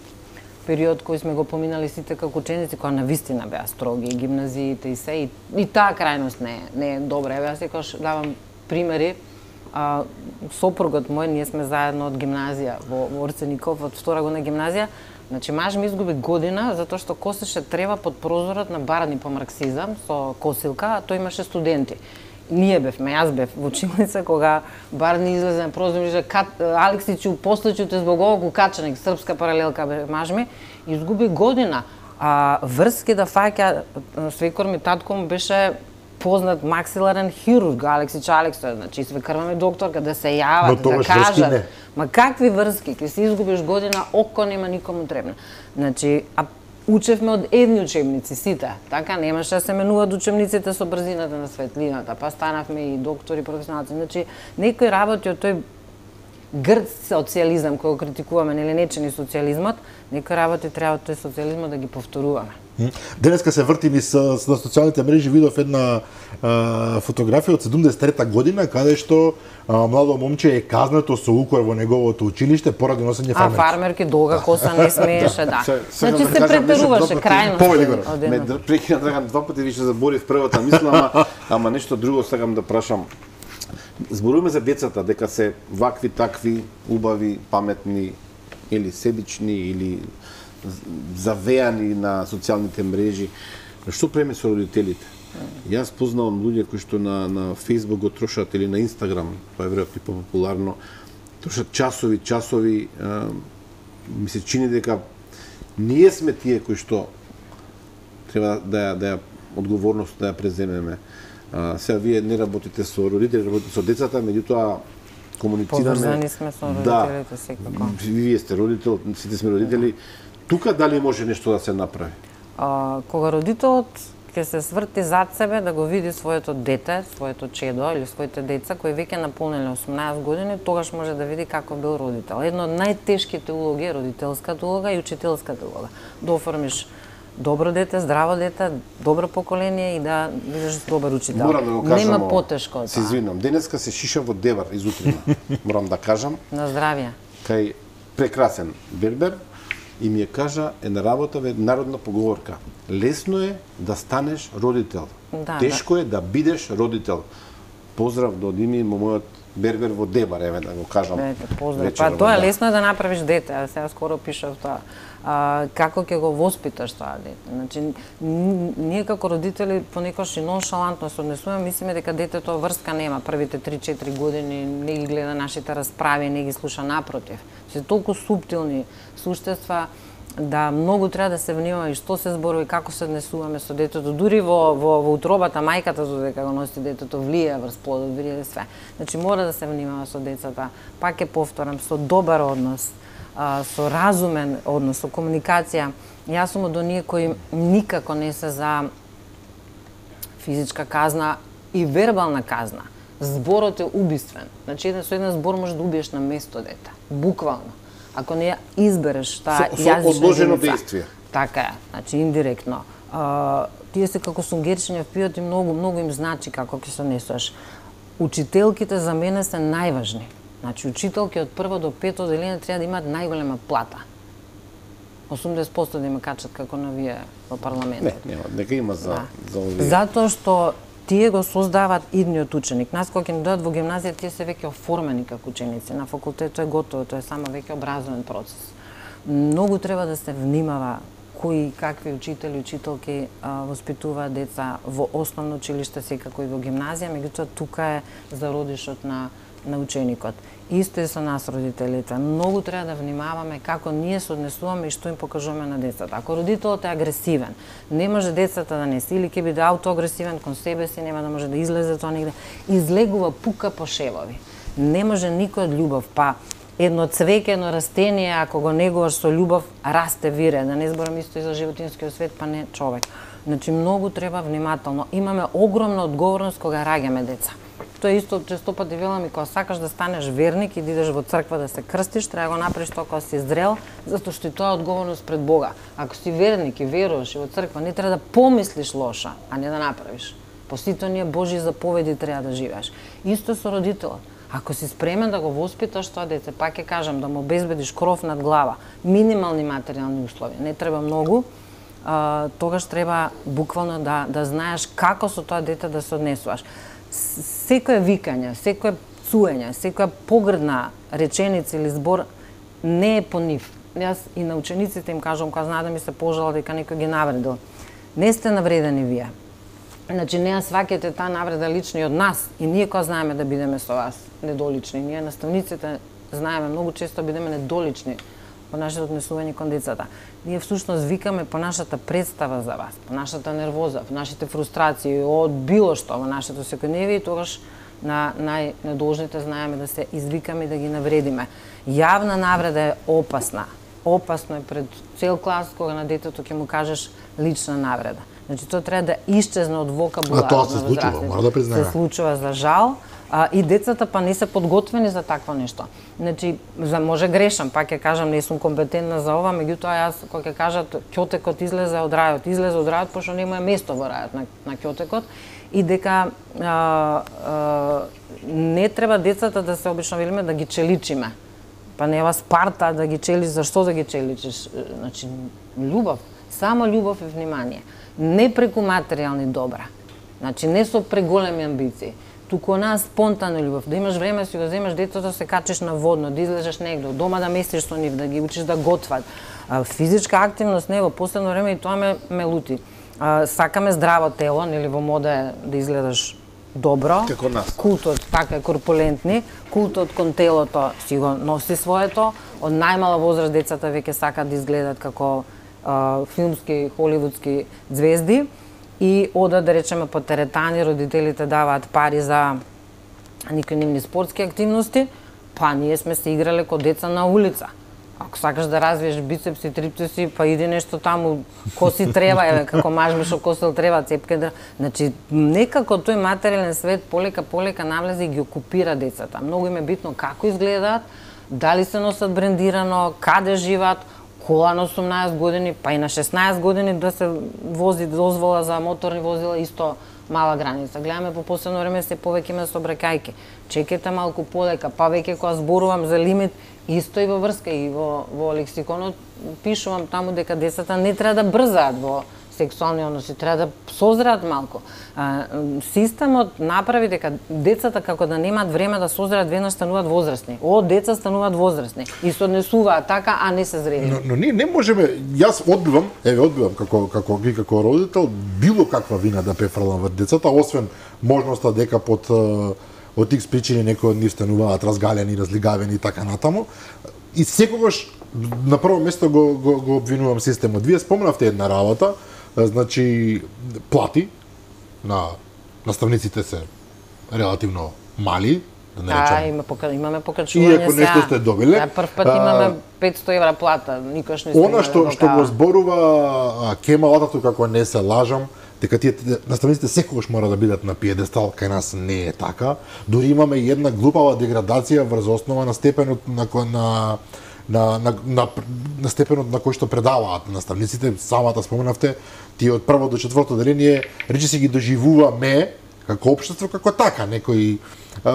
период кој сме го поминали сите како ученици, која на вистина беа строги, и гимназиите и се, и, и таа крајност не, е- не е добра. Еве, јас секогаш давам примери, а, сопругот мој, ние сме заедно од гимназија во, во Орцеников, од втора година гимназија, Значи, маж ми изгуби година затоа што косеше трева под прозорот на барани по марксизам со косилка, а тој имаше студенти. Ние бевме, јас бев во училница кога Барни излезе на прозор и Кат, Алексичу послачу те због овог качаник, српска паралелка бе маж ми, изгуби година. А врски да фаќа свекор ми татко му беше познат максиларен хирург Алексич Алексој, значи свекрва ми докторка да се јават, да кажат. Ма какви врски? Ке се изгубиш година, око нема никому требна. Значи, а учевме од едни учебници, сите. Така, немаше да се менуваат учебниците со брзината на светлината, па станавме и доктори, професионалци. Значи, некои работи од тој грд социализам кој го критикуваме, нели нечени социализмот, некои работи треба од тој социализмот да ги повторуваме. Денеска се вртим и со, со на социјалните мрежи видов една а, фотографија од 73 година каде што а, младо момче е казнато со укор во неговото училиште поради носење А фармерки. фармерки долга коса не смееше, да. Се- сега Значи да се претеруваше крајно. Повеќе Ме прекина Драган два пати више заборив првата мисла, ама, ама нешто друго сакам да прашам. Зборуваме за децата дека се вакви, такви, убави, паметни или себични или завеани на социјалните мрежи. Што преме со родителите? Јас познавам луѓе кои што на на Facebook го трошат или на Instagram, тоа е веројатно и популарно, трошат часови, часови, а, ми се чини дека ние сме тие кои што треба да ја, да ја одговорност да ја преземеме. А, сега вие не работите со родители, работите со децата, меѓутоа комуницираме. Поврзани сме со Да. родителите секако. Вие сте родител, сите сме родители. Тука дали може нешто да се направи? А, кога родителот ќе се сврти зад себе да го види своето дете, своето чедо или своите деца кои веќе наполниле 18 години, тогаш може да види како бил родител. Една од најтешките улоги е родителската улога и учителската улога. Да оформиш добро дете, здраво дете, добро поколение и да бидеш добар учител. Морам да го кажам. Нема потешко од Се извинам. Денеска се шиша во Девар изутрина. Морам да кажам. На здравје. кај прекрасен бербер и ми ја кажа една работа ве народна поговорка. Лесно е да станеш родител. Да, Тешко е да бидеш родител. Поздрав до Дими, мојот бербер во Дебар, еве да го кажам. Ете, поздрав. вечерва, Па тоа е да. лесно е да направиш дете, а сега скоро пишав тоа. А, како ќе го воспиташ тоа дете? Значи, ние како родители понекогаш и ноншалантно се однесуваме, мислиме дека детето врска нема првите 3-4 години, не ги гледа нашите расправи, не ги слуша напротив. Се толку суптилни суштества да многу треба да се внимава и што се зборува и како се однесуваме со детето, дури во, во, во утробата мајката додека го носи детето влие врз плодот, влие све. Значи мора да се внимава со децата. Пак ќе повторам со добар однос, а, со разумен однос, со комуникација. Јас сум од оние кои никако не се за физичка казна и вербална казна. Зборот е убиствен. Значи, еден со еден збор можеш да убиеш на место дете. Буквално. Ако не ја избереш таа Со- со одложено дејствие. Така е, значи индиректно. А, тие се како сунгерчиња пиот и многу, многу им значи како ќе се однесуваш. Учителките за мене се најважни. Значи, учителки од прво до пето деление треба да имаат најголема плата. 80% да има качат како на вие во парламентот. Не, нема, нека има за, Да. за овие. Затоа што тие го создаваат идниот ученик. Нас кога ќе дојдат во гимназија, тие се веќе оформени како ученици. На факултетот е готово, тоа е само веќе образовен процес. Многу треба да се внимава кои какви учители, учителки а, воспитуваат деца во основно училиште, секако и во гимназија, меѓутоа тука е зародишот на на ученикот. Исто е со нас родителите. Многу треба да внимаваме како ние се однесуваме и што им покажуваме на децата. Ако родителот е агресивен, не може децата да не си или ќе биде аутоагресивен кон себе си, нема да може да излезе тоа негде, излегува пука по шевови. Не може никој од љубов, па едно цвеќе, едно растение, ако го негуваш со љубов, расте вире. Да не зборам исто и за животинскиот свет, па не човек. Значи, многу треба внимателно. Имаме огромна одговорност кога раѓаме деца. Тоа е исто често пати велам и кога сакаш да станеш верник и да идеш во црква да се крстиш, треба да го направиш тоа кога си зрел, затоа што и тоа е одговорност пред Бога. Ако си верник и веруваш и во црква, не треба да помислиш лоша, а не да направиш. По сите оние Божи заповеди треба да живееш. Исто со родителот. Ако си спремен да го воспиташ тоа дете, пак ќе кажам да му обезбедиш кров над глава, минимални материјални услови, не треба многу, а, тогаш треба буквално да да знаеш како со тоа дете да се однесуваш. Секое викање, секое цуење, секоја погрдна реченица или збор не е по нив. Јас и на учениците им кажам кога знаат да ми се пожала дека некој ги навредил. Не сте навредени вие. Значи, не ја сваќате таа навреда лични од нас. И ние кога знаеме да бидеме со вас недолични. Ние наставниците знаеме многу често бидеме недолични по нашето однесување кон децата. Ние всушност викаме по нашата представа за вас, по нашата нервоза, по нашите фрустрации, од било што во нашето секојдневие и тогаш на најнедолжните знаеме да се извикаме и да ги навредиме. Јавна навреда е опасна. Опасно е пред цел клас кога на детето ќе му кажеш лична навреда. Значи тоа треба да исчезне од вокабуларот А тоа се случува, мора да признаеме. Се случува за жал, а, и децата па не се подготвени за такво нешто. Значи, за може грешам, пак ќе кажам, не сум компетентна за ова, меѓутоа јас кога ќе кажат ќотекот излезе од рајот, излезе од рајот пошто нема место во рајот на, на ќотекот и дека а, а, не треба децата да се обично велиме да ги челичиме. Па ева Спарта да ги челиш, зашто да ги челичиш? Значи, љубов, само љубов и внимание. Не преку материјални добра. Значи, не со преголеми амбиции туку онаа спонтана љубов, да имаш време си го земеш детето, се качиш на водно, да излезеш негде, дома да местиш со нив, да ги учиш да готват. А, физичка активност не во последно време и тоа ме, ме лути. А, сакаме здраво тело, нели во мода е да изгледаш добро. Како нас. Култот така е корпулентни, култот кон телото си го носи своето. Од најмала возраст децата веќе сакаат да изгледат како а, филмски, холивудски звезди и одат да речеме по теретани, родителите даваат пари за никој нивни спортски активности, па ние сме се играле ко деца на улица. Ако сакаш да развиеш бицепси, трицепси, па иди нешто таму, коси треба, еве, како мажми што косил треба, цепке да... Значи, некако тој материјален свет полека, полека навлезе и ги окупира децата. Многу им е битно како изгледаат, дали се носат брендирано, каде живат кола на 18 години, па и на 16 години да се вози дозвола за моторни возила исто мала граница. Гледаме по последно време се повеќе ме собрекајки. Чекете малку полека, па веќе кога зборувам за лимит, исто и во врска и во, во лексиконот пишувам таму дека децата не треба да брзаат во сексуални односи, треба да созреат малку. А, системот направи дека децата како да немаат време да созреат, веднаш стануваат возрастни. О, деца стануваат возрастни и се однесуваат така, а не се зрели. Но, но ние не можеме, јас одбивам, еве одбивам како како ги како родител било каква вина да префрлам врз децата, освен можноста дека под од тих причини некои од нив стануваат разгалени, разлигавени и така натаму. И секогаш на прво место го, го, го обвинувам системот. Вие спомнавте една работа, значи плати на наставниците се релативно мали, да не Да, речам. има пока, имаме покачување Иако нешто сте добиле, Да, прв пат имаме 500 евра плата, никош не сте Она што што го зборува а, Кемал Ататурк, како не се лажам, дека тие наставниците секогаш мора да бидат на пиедестал, кај нас не е така. Дури имаме и една глупава деградација врз основа на степенот на кој- на на, на, на, на степенот на кој што предаваат наставниците, самата споменавте, тие од прво до четврто деление речиси ги доживуваме како општество како така, некои е,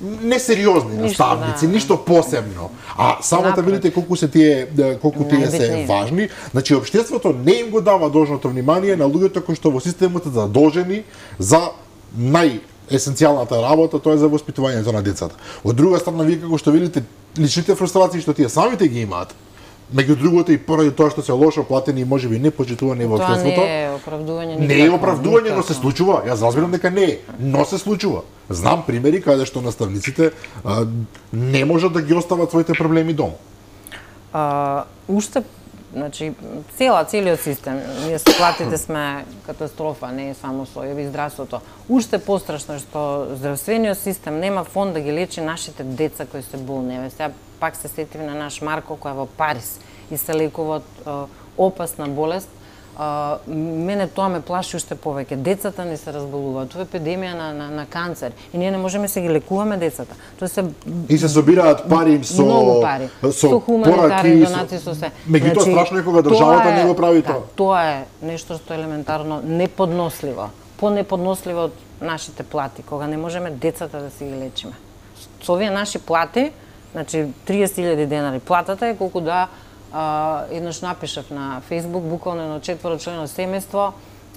несериозни Ништо, наставници, да. ништо посебно. А Напротив. видите колку се тие да, колку тие се важни, значи општеството не им го дава должното внимание на луѓето кои што во системот се задолжени за нај есенцијалната работа, тоа е за воспитувањето на децата. Од друга страна, вие како што видите, личните фрустрации што тие самите ги имаат, меѓу другото и поради тоа што се лошо платени и можеби не почитувани во Тоа општеството, не е оправдување не е оправдување, но се случува. Јас разбирам дека не е, но се случува. Знам примери каде што наставниците а, не можат да ги остават своите проблеми дома. А, уште значи цела целиот систем. Ние се платите сме катастрофа не е само со еви здравството. Уште пострашно што здравствениот систем нема фонд да ги лечи нашите деца кои се болни. Еве сега пак се сетив на наш Марко кој е во Париз и се лекува од опасна болест а, мене тоа ме плаши уште повеќе. Децата не се разболуваат. Тоа е епидемија на, на, на канцер. И ние не можеме се ги лекуваме децата. Тоа се И се собираат пари им со многу пари. со, хуманитарни пораки, донации, со се. Меѓутоа страшно е кога државата тоа не го прави да, тоа. Тоа е нешто што е елементарно неподносливо. Понеподносливо од нашите плати, кога не можеме децата да си ги лечиме. Со овие наши плати, значи 30.000 денари платата е колку да а, еднаш напишав на Facebook, буквално едно четворочлено семејство,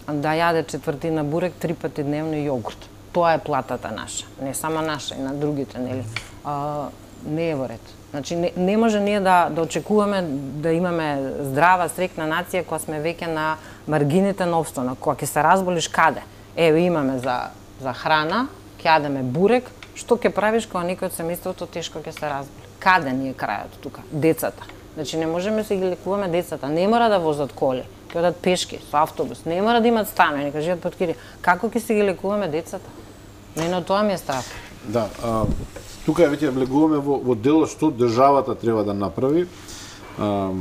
да јаде четвртина бурек три пати дневно и јогурт. Тоа е платата наша, не само наша, и на другите, нели? А, не е во ред. Значи, не, не може ние да, да очекуваме да имаме здрава, срекна нација која сме веќе на маргините на обстана. која ќе се разболиш каде? Еве имаме за, за храна, ќе јадеме бурек, што ќе правиш кога некој од семејството тешко ќе се разболи? Каде ни е крајот тука? Децата. Значи не можеме да се ги лекуваме децата, не мора да возат коли, ќе одат пешки, со автобус, не мора да имат станови, нека живеат под кири. Како ќе се ги лекуваме децата? Мене тоа ми е страх. Да, а, тука веќе влегуваме во, во дело што државата треба да направи. А,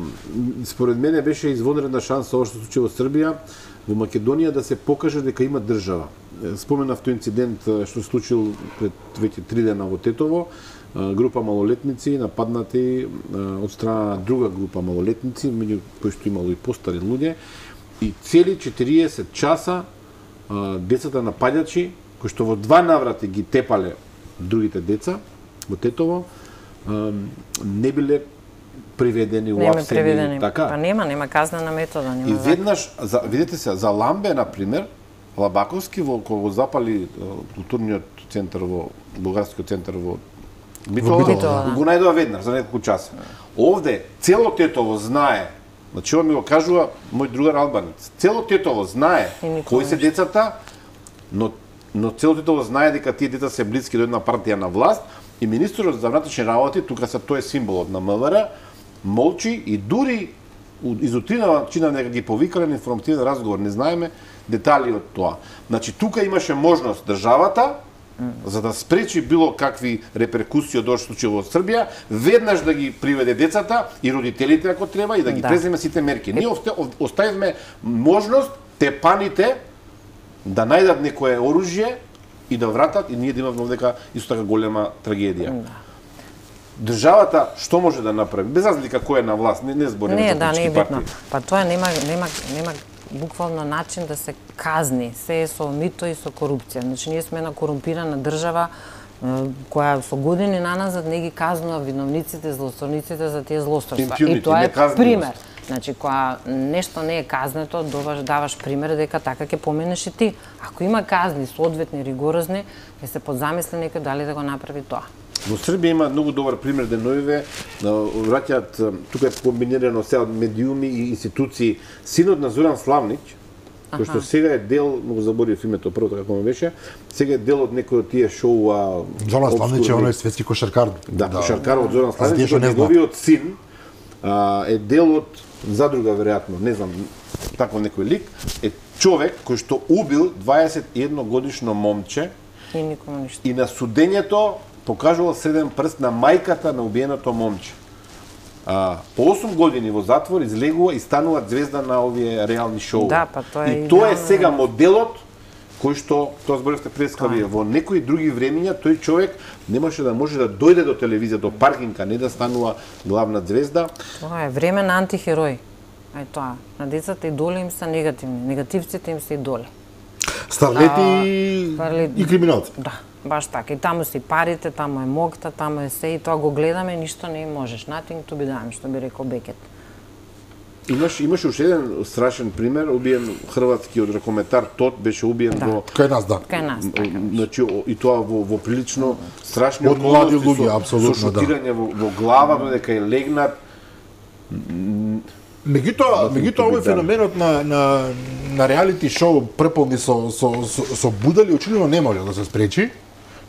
според мене беше извонредна шанса ова што се случи во Србија, во Македонија да се покаже дека има држава. Споменав тој инцидент што се случил пред веќе три дена во Тетово, група малолетници нападнати од страна на друга група малолетници, меѓу кои што имало и постари луѓе, и цели 40 часа децата напаѓачи, кои што во два наврати ги тепале другите деца во Тетово, не биле приведени, уапсени, преведени. така. Па нема, нема казнена метода, нема. И веднаш, за, видите се, за Ламбе, на пример, Лабаковски, во, кога го запали културниот центар во, Бугарскиот центар во Битола, Битола, да. го најдува веднаш, за неколку часа. Овде, цело Тетово знае, значи ова ми го кажува мој другар албанец, цело Тетово знае кои се децата, но, но цело Тетово знае дека тие деца се блиски до една партија на власт и министерот за внатрешни работи, тука се тој е символот на МВР, молчи и дури изутринава чина нека ги повикале на информативен разговор, не знаеме детали од тоа. Значи тука имаше можност државата за да спречи било какви реперкусии од се случи во Србија, веднаш да ги приведе децата и родителите ако треба и да ги Да. преземе сите мерки. Ние овде оставивме можност тепаните да најдат некое оружје и да вратат и ние да имаме овдека исто така голема трагедија. Државата што може да направи? Без разлика кој е на власт, не, не збориме Не, за да, не е политички битно. партии. Па тоа нема, нема, нема буквално начин да се казни. Се е со мито и со корупција. Значи, ние сме една корумпирана држава која со години наназад не ги казнува виновниците, злосторниците за тие злосторства. И тоа е пример. Значи, кога нешто не е казнето, даваш, даваш пример дека така ќе поменеш и ти. Ако има казни соодветни, ригорозни, ќе се подзамисли некој дали да го направи тоа. Во Србија има многу добар пример деновиве, враќаат тука е комбинирано се од медиуми и институции. Синот на Зоран Славнич, кој што сега е дел, многу заборив името првото како му беше, сега е дел од некој од тие шоуа. Зоран Славнич е оној светски кошаркар. Да, кошаркар од Зоран Славнич, знам. неговиот син а, е дел од задруга веројатно, не знам, таков некој лик, е човек кој што убил 21 годишно момче И никому ништо. и на судењето покажувал среден прст на мајката на убиеното момче. А, по 8 години во затвор излегува и станува звезда на овие реални шоу. Да, па тоа е И тоа е сега моделот кој што тоа зборевте преска вие во некои други времиња тој човек немаше да може да дојде до телевизија до паркинга не да станува главна звезда Тоа е време на антихерој. Ај тоа, на децата идоли им се негативни, негативците им се идоли. Старлети и криминалци. Да, баш така. И таму си парите, таму е могта, таму е се и тоа го гледаме, ништо не можеш. Nothing to be done, што би рекол Бекет. Имаш имаше уште еден страшен пример, убиен хрватски од ракометар Тот беше убиен Да. во Кај нас, да. Кај нас, така. Значи, и тоа во, во прилично страшни Од млади околности, луѓе, со- апсолутно, Со да. шотирање во, во глава, додека е легнат. Меѓутоа, меѓутоа овој да. феноменот на на на реалити шоу преполни со со со, со будали очигледно не може да се спречи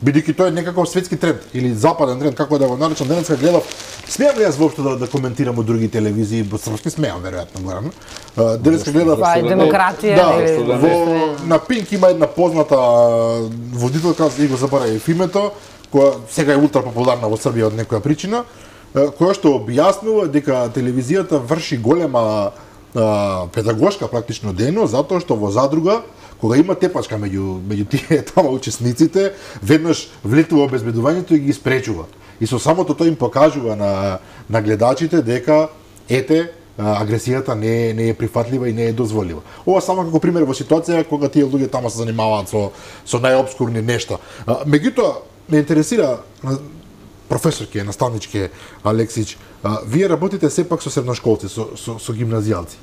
бидејќи тоа е некаков светски тренд или западен тренд како да го наречам денеска гледав. Смеам ли јас воопшто да, да коментирам од други телевизии? Во српски смеам веројатно А, денеска гледав Па да демократија да, или да во на Пинк има една позната водителка, и го заборавив името, која сега е ултра популарна во Србија од некоја причина, која што објаснува дека телевизијата врши голема а, педагошка практично дейност затоа што во задруга кога има тепачка меѓу меѓу тие тама учесниците, веднаш влетува обезбедувањето и ги спречува. И со самото тоа им покажува на на гледачите дека ете агресијата не е, не е прифатлива и не е дозволива. Ова само како пример во ситуација кога тие луѓе тама се занимаваат со со најобскурни нешта. Меѓутоа ме интересира на- професорке, наставничке Алексич, а, вие работите сепак со средношколци, со, со, со гимназијалци.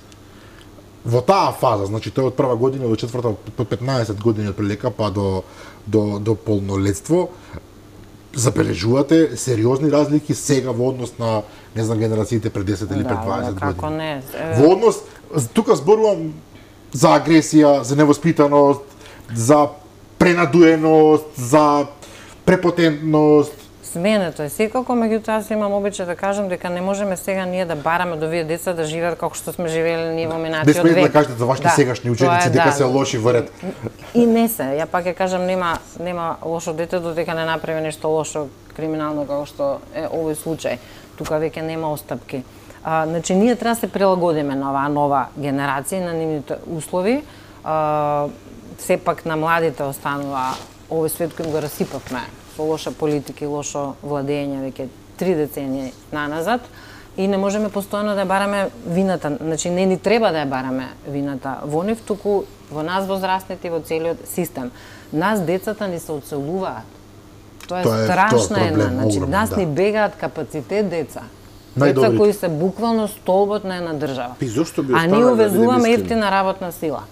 Во таа фаза, значи тоа е од прва година до четврта, по 15 години од прилека па до, до, до полнолетство, забележувате сериозни разлики сега во однос на, не знам, генерациите пред 10 или пред 20 да, како години? не. Е, Во однос, тука зборувам за агресија, за невоспитаност, за пренадуеност, за препотентност, Сменето е секако, меѓутоа јас имам обичај да кажам дека не можеме сега ние да бараме од овие деца да живеат како што сме живееле ние во без минатиот пред да век. кажете за вашите Да, сегашни ученици е, дека да. се лоши во ред. И не се, ја пак ќе кажам нема нема лошо дете додека не направи нешто лошо криминално како што е овој случај. Тука веќе нема остапки. А, значи ние треба да се прилагодиме на оваа нова генерација на нивните услови. А, сепак на младите останува овој свет кој го расипавме со лоша политика и лошо владење веќе три децении наназад и не можеме постојано да ја бараме вината, значи не ни треба да ја бараме вината во нив, туку во нас возрастните и во целиот систем. Нас децата ни се оцелуваат. Тоа е, Тоа е- страшна тоа една, значи огромен, нас да. ни бегаат капацитет деца. Деца кои се буквално столбот на една држава. Пи, зошто би а ние да увезуваме ефтина работна сила.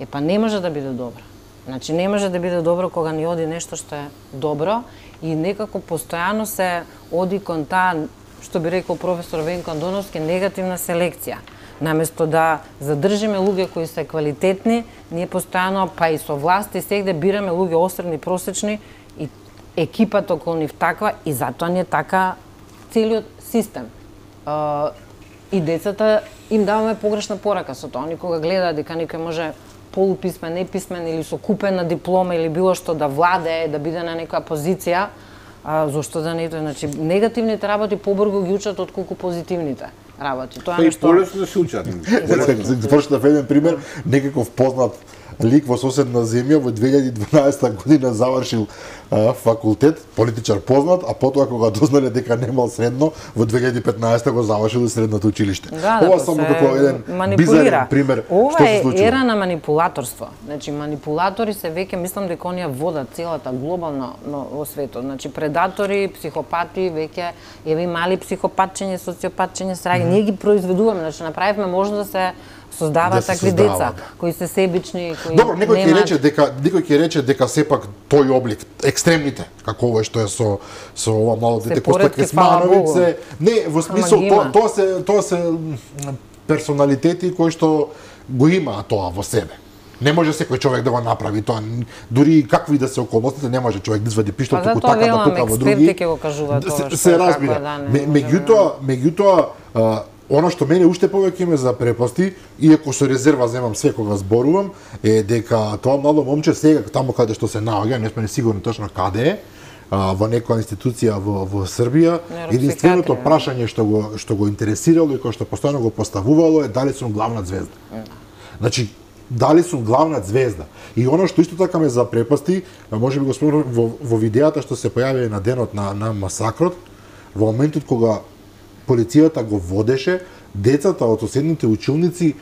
Е па не може да биде добро. Значи не може да биде добро кога ни оди нешто што е добро и некако постојано се оди кон таа што би рекол професор Венко Андоновски негативна селекција. Наместо да задржиме луѓе кои се квалитетни, ние постојано па и со власт и сегде бираме луѓе осредни, просечни и екипата околу нив таква и затоа ни е така целиот систем. И децата им даваме погрешна порака со тоа. Они кога гледаат дека некој може полуписмен, неписмен или со купена диплома или било што да владее, да биде на некоја позиција, а, зошто да не тоа? Значи, негативните работи побрзо ги учат отколку позитивните работи. Тоа Па е и нешто... полесно да се учат. Започнав еден пример, некаков познат лик во соседна земја во 2012 година завршил а, факултет, политичар познат, а потоа кога дознале дека немал средно, во 2015 го завршил и средното училиште. Да, да, Ова само се како еден манипулира. бизарен пример Ова што се е случува. ера на манипулаторство. Значи манипулатори се веќе мислам дека оние водат целата глобално но, во светот. Значи предатори, психопати, веќе еве мали психопатчиња, социопатчиња, сраги. Ние ги произведуваме, значи направивме можно да се создаваат Да такви создава, деца да. кои се себични, кои Добро, некој ќе немаат- рече дека некој ќе рече дека сепак тој облик, екстремните, како ова што е со со ова мало дете Богу. се не во смисол тоа тоа се тоа се персоналитети кои што го има тоа во себе. Не може секој човек да го направи тоа. Дури и какви да се околностите, не може човек да извади пиштол Па туку затоа така да велам, пука во експерти други. ќе го кажуваат Да, ова се, се разбира. да. Меѓутоа, меѓутоа, а, Оно што мене уште повеќе ме запрепасти, иако со резерва земам све кога зборувам, е дека тоа мало момче сега таму каде што се наоѓа, не сме ни сигурни точно каде е, а, во некоја институција во, во Србија, единственото Невропсихијатрија. прашање што го што го интересирало и кој што постојано го поставувало е дали сум главна звезда. Значи, дали сум главна звезда. И оно што исто така ме запрепасти, може би го спомнам во, во видеата што се појави на денот на, на масакрот, во моментот кога полицијата го водеше, децата од соседните училници,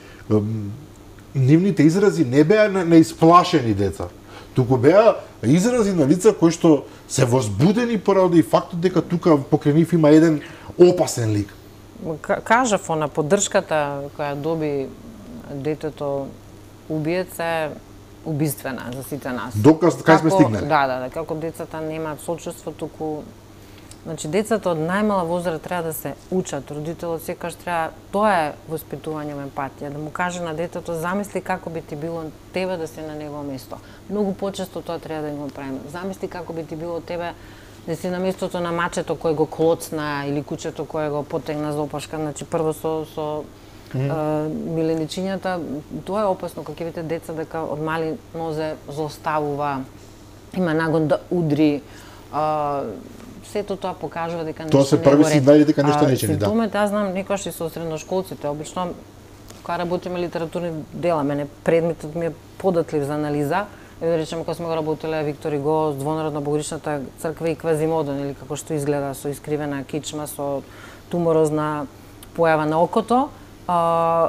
нивните изрази не беа на, на исплашени деца, туку беа изрази на лица кои што се возбудени поради фактот дека тука покрај нив има еден опасен лик. Кажав, на поддршката која доби детето убиец е убиствена за сите нас. Доказ кај сме стигнали. Да, да, да, како децата немаат сочувство, туку Значи, децата од најмала возраст треба да се учат, родителот секаш треба, тоа е воспитување во емпатија, да му каже на детето, замисли како би ти било тебе да си на негово место. Многу почесто тоа треба да го правиме. Замисли како би ти било тебе да си на местото на мачето кој го клоцна или кучето кое го потегна за опашка, значи прво со со mm -hmm. миленичињата, тоа е опасно кога ќе видите деца дека од мали нозе зоставува, има нагон да удри, а, сето тоа покажува дека нешто Тоа се први сигнали дека нешто не чини, да. Симптомите, аз знам некојаш и со средношколците, обично кога работиме литературни дела, мене предметот ми е податлив за анализа, и да речеме кога сме го работеле Виктор Го, звонарот на Богоричната црква и Квазимодон, или како што изгледа со искривена кичма, со туморозна појава на окото, а,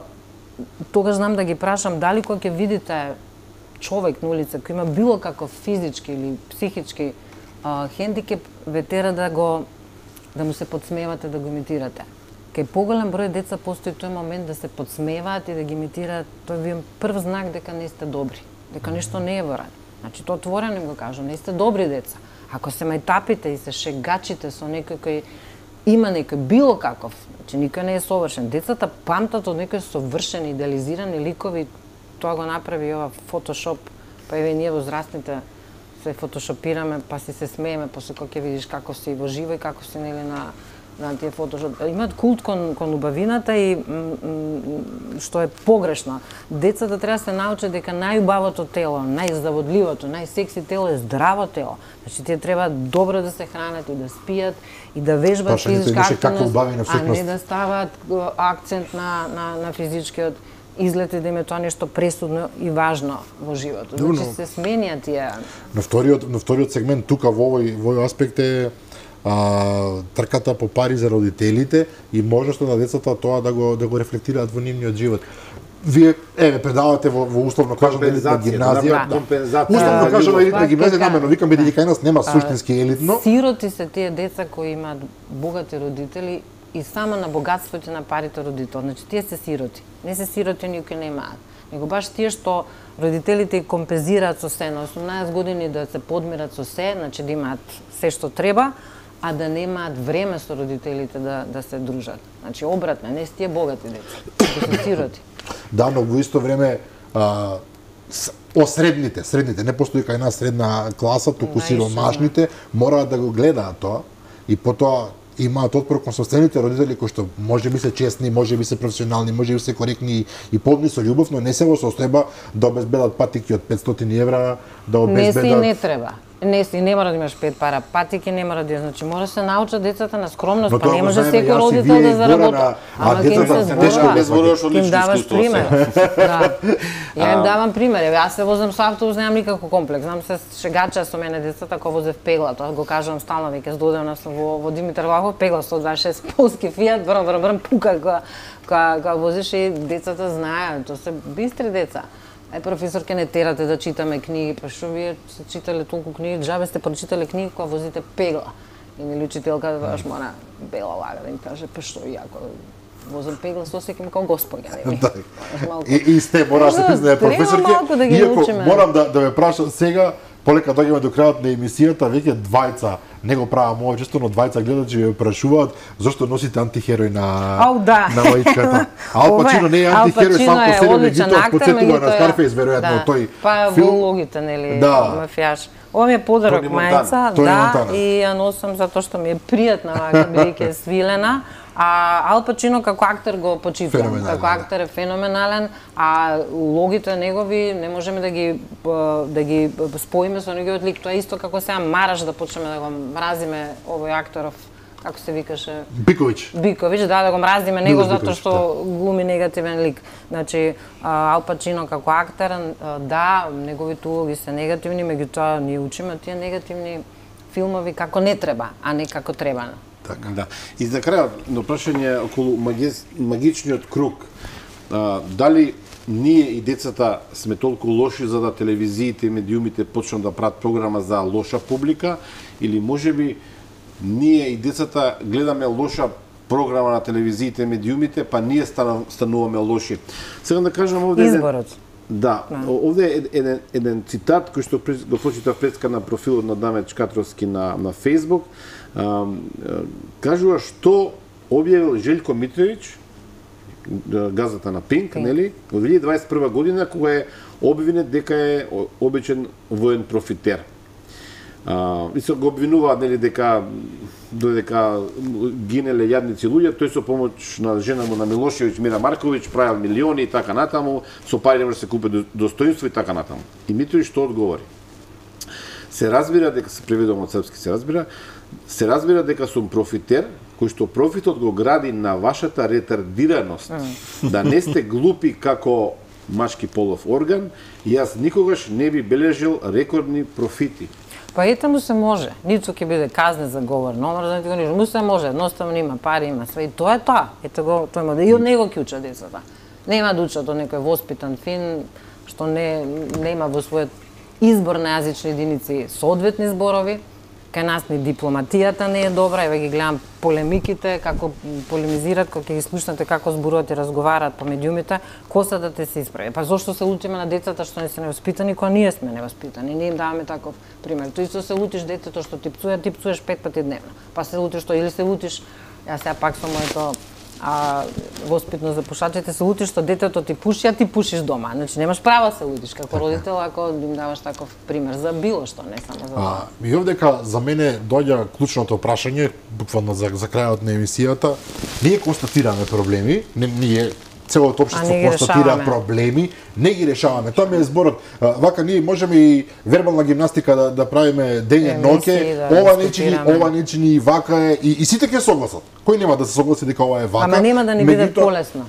тогаш знам да ги прашам дали кога ќе видите човек на улица кој има било каков физички или психички а, хендикеп ве тера да го да му се подсмевате да го имитирате. Кај поголем број деца постои тој момент да се подсмеваат и да ги имитираат, тој ви прв знак дека не сте добри, дека нешто не е во ред. Значи тоа отворено им го кажам, не сте добри деца. Ако се мајтапите и се шегачите со некој кој има некој било каков, значи никој не е совршен. Децата памтат од некој совршен, идеализирани ликови, тоа го направи ова фотошоп, па еве ние возрастните се фотошопираме, па си се смееме, после кога ќе видиш како си во живо и како си нели на на тие фотошоп. Имаат култ кон, кон убавината и што е погрешно. Децата треба да се научат дека најубавото тело, најзаводливото, најсекси тело е здраво тело. Значи тие треба добро да се хранат и да спијат и да вежбат физичка активност, а не да ставаат акцент на, на, на физичкиот излет и да им е тоа нешто пресудно и важно во животот. Значи се сменија тие. На вториот, на вториот сегмент тука во овој, во овој аспект е а, трката по пари за родителите и можноста на децата тоа да го да го рефлектираат во нивниот живот. Вие еве предавате во, во условно кажам елитна гимназија. Да, компензација. Условно кажам елитна гимназија, намерно викам бидејќи кај нас нема суштински елитно. Сироти се тие деца кои имаат богати родители и само на богатството на парите родител. Значи, тие се сироти. Не се сироти никој не имаат. Него баш тие што родителите компензираат со се на 18 години да се подмират со се, значи да имаат се што треба, а да немаат време со родителите да, да се дружат. Значи, обратно, не се тие богати деца, се сироти. Да, но во исто време а, осредните, средните, не постои кај нас средна класа, туку сиромашните, мораат да го гледаат тоа и потоа имаат отпор кон собствените родители кои што може би се честни, може би се професионални, може би се коректни и полни со љубов, но не се во состојба да обезбедат патики од 500 евра, да обезбедат... Не си не треба. Не си, не мора да имаш пет пара, патики не мора да ја, значи мора да се научат децата на скромност, па не може секој родител да заработи. Ама децата се тешко без зборуваш од лично даваш пример. да. Ја им давам пример. Јас се возам со автобус, немам никако комплекс. Знам се шегача со мене децата кога возе пегла, тоа го кажам стално веќе здодевна сум во, во Димитар Вахов, пегла 126 полски фијат, брм брм брм пука кога кога возиш и децата знаеат, тоа се бистри деца. Е, професор, ке не терате да читаме книги, па што вие се читале толку книги, джабе сте прочитале книги кога возите пегла. И нели учителка баш мора бела лага да им каже, па што јако возам пегла со секим како господја, нели? Да. И, и сте мора да се признае професорке. Да иако морам да да ме прашам сега полека доаѓаме до крајот на емисијата, веќе двајца не го правам ова, често но двајца гледачи ме прашуваат зошто носите антихерој на Ау, да. на маичката. Ал Пачино не е антихерој сам по себе, меѓутоа подсетува на Скарфейс веројатно да. тој па, филм. во улогите нели да. мафијаш. Ова ми е подарок мајца, да, и ја носам затоа што ми е пријатна вака бидејќи е свилена А Ал Пачино како актер го почитувам, како да. актер е феноменален, а улогите негови не можеме да ги да ги споиме со неговиот лик, тоа е исто како сега мараш да почнеме да го мразиме овој акторов како се викаше, Биковиќ. Биковиќ, да, да го мразиме него затоа што глуми негативен лик. Значи, Ал Пачино како актер, да, неговите улоги се негативни, меѓутоа ние учиме тие негативни филмови како не треба, а не како треба. Така. Да. И за крајот, на прашање околу маги... магичниот круг. А, дали ние и децата сме толку лоши за да телевизиите и медиумите почнат да прават програма за лоша публика или можеби ние и децата гледаме лоша програма на телевизиите и медиумите, па ние стануваме лоши. Сега да кажам овде Изборот. Да, овде е еден, еден цитат кој што го прочитав преска на профилот на Дамет Чкатровски на, на Facebook. А, кажува што објавил Желко Митровиќ, газата на Пинк, нели, во 2021 година кога е обвинет дека е обичен воен профитер. А, и се го обвинуваат нели дека додека гинеле јадници луѓе, тој со помош на жена му на Милошевиќ, Мира Марковиќ, правил милиони и така натаму, со пари не може да се купи достоинство и така натаму. И Митровиќ што одговори? Се разбира дека се преведувам од српски се разбира, се разбира дека сум профитер, кој што профитот го гради на вашата ретардираност, да не сте глупи како машки полов орган, јас никогаш не би бележил рекордни профити. Па ете му се може. Ниту ќе биде казнет за говор номер, да го ништо. Му се може, едноставно има пари, има све. И тоа е тоа. Ете го, тој има да и од него ќе учат децата. Нема да учат од некој воспитан фин, што не, не има во својот избор на јазични единици соодветни зборови, кај нас ни дипломатијата не е добра, еве ги гледам полемиките, како полемизираат, кога ќе ги слушнете како зборуваат и разговараат по медиумите, косата те се исправи. Па зошто се лутиме на децата што не се невоспитани, кога ние сме невоспитани, не им даваме таков пример. Тој што се лутиш детето што ти пцуе, ти пцуеш пет пати дневно. Па се лутиш што или се лутиш, јас сега пак со моето а, воспитно за пушачите се лутиш што детето ти пуши, а ти пушиш дома. Значи немаш право се лутиш како така. родител ако им даваш таков пример за било што, не само за А, и овдека за мене доаѓа клучното прашање, буквално за, за крајот на емисијата. Ние констатираме проблеми, не, ние целото општество констатира проблеми, не ги решаваме. Тоа ми е зборот. А, Вака ние можеме и вербална гимнастика да, да правиме дење Емисии, ноќе, да ова не чини, дискутираме. ова не чини, вака е и, и сите ќе согласат. Кој нема да се согласи дека ова е вака? Ама нема да ни биде полесно.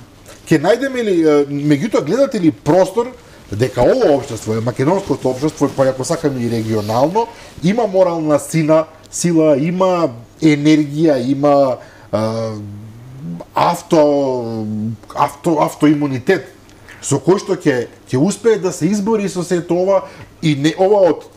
Ќе најдеме ли, меѓутоа гледате ли простор дека ова општество, е македонското општество, па ако сакаме и регионално, има морална сина, сила, има енергија, има е, авто авто автоимунитет со кој што ќе ќе успее да се избори со сето ова и не ова од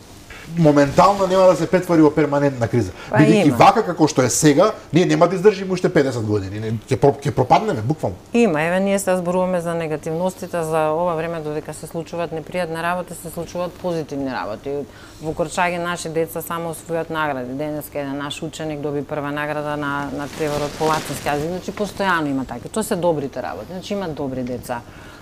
моментално нема да се претвори во перманентна криза. Па Бидејќи вака како што е сега, ние нема да издржиме уште 50 години. Ќе ќе пропаднеме буквално. Има, еве ние се зборуваме за негативностите, за ова време додека се случуваат непријатни работи, се случуваат позитивни работи. Во Корчаги наши деца само освојат награди. Денеска еден наш ученик доби прва награда на на преворот по латински јазик, значи постојано има така. Тоа се добрите работи, значи има добри деца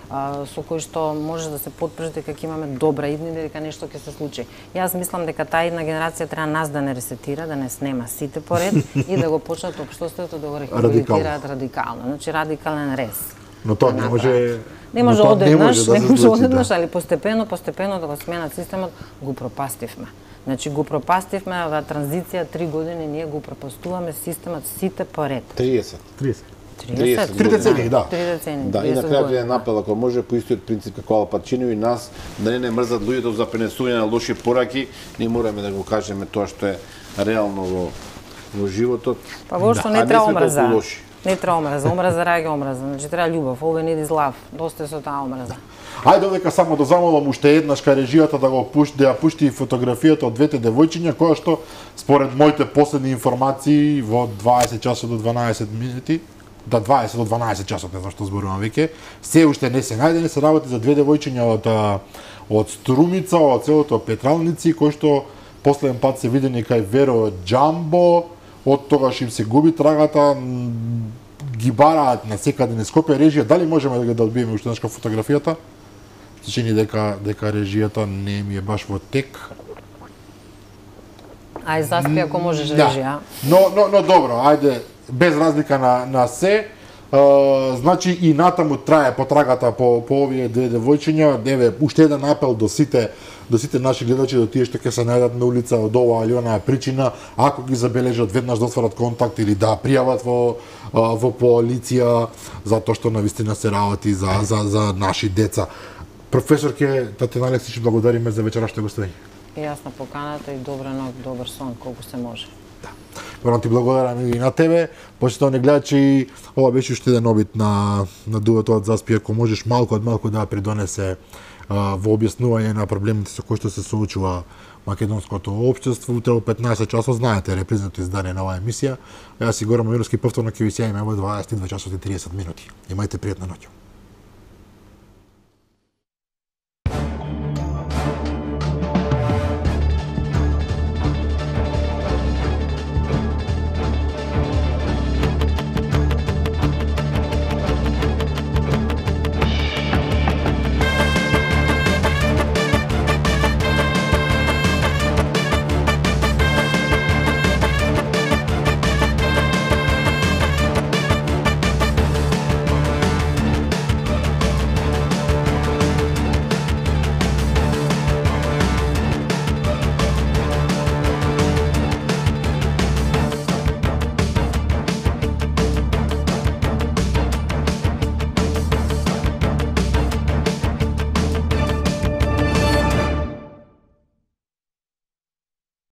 со кои што може да се потпрежи дека ќе имаме добра иднина дека нешто ќе се случи. Јас мислам дека таа една генерација треба нас да не ресетира, да не снема сите поред и да го почнат општеството да го рехабилитираат радикално. Значи радикален рез. Но тоа да не може Не може одеднаш, да не може случи, одеднаш, да. али постепено, постепено да го сменат системот, го пропастивме. Значи го пропастивме оваа транзиција три години ние го пропастуваме системот сите поред. 30. 30. 30 Три децении, да. Три децении. Да, и на 30 крајот години. е напел ако може по истиот принцип како Ал Пачино и нас да не не мрзат луѓето за пренесување на лоши пораки, ние мораме да го кажеме тоа што е реално во во животот. Па воопшто А не треба омраза. Не треба омраза, омраза раѓа омраза. Значи треба љубов, need is love. Доста е со таа омраза. Ајде овдека само да замолам уште еднаш кај режијата да го пушти, да ја пушти фотографијата од двете девојчиња која што според моите последни информации во 20 часот до 12 минути да 20 до 12 часот, не знам што зборувам веќе, се уште не се најдени, се работи за две девојчиња од од Струмица, од селото Петралници, кои што последен пат се видени кај Веро Джамбо, од тогаш им се губи трагата, ги бараат на секаде на Скопје режија, дали можеме да ги да одбиеме уште еднаш фотографијата? Се чини дека дека режијата не ми е баш во тек. Ај заспи ако можеш Да. режија. Но но но добро, ајде без разлика на на се, А, значи и натаму трае потрагата по по овие две девојчиња. деве уште еден апел до сите до сите наши гледачи до тие што ќе се најдат на улица од оваа или онаа причина, ако ги забележат веднаш да отворат контакт или да пријават во во полиција затоа што навистина се работи за за за наши деца. Професор ке Татјана Алексич благодариме за вечерашното гостување. И јас на поканата и добра ног, добар сон, колку се може. Морам ти благодарам и на тебе. Почитувани гледачи, ова беше уште еден обид на на дуото од заспи, ако можеш малку од малку да придонесе а, во објаснување на проблемите со кои што се соочува македонското општество. Утре во 15 часот знаете репризното издание на оваа емисија. Јас си Горан Мојровски повторно ќе ви се во 22 часот и 30 минути. Имајте пријатна ноќ.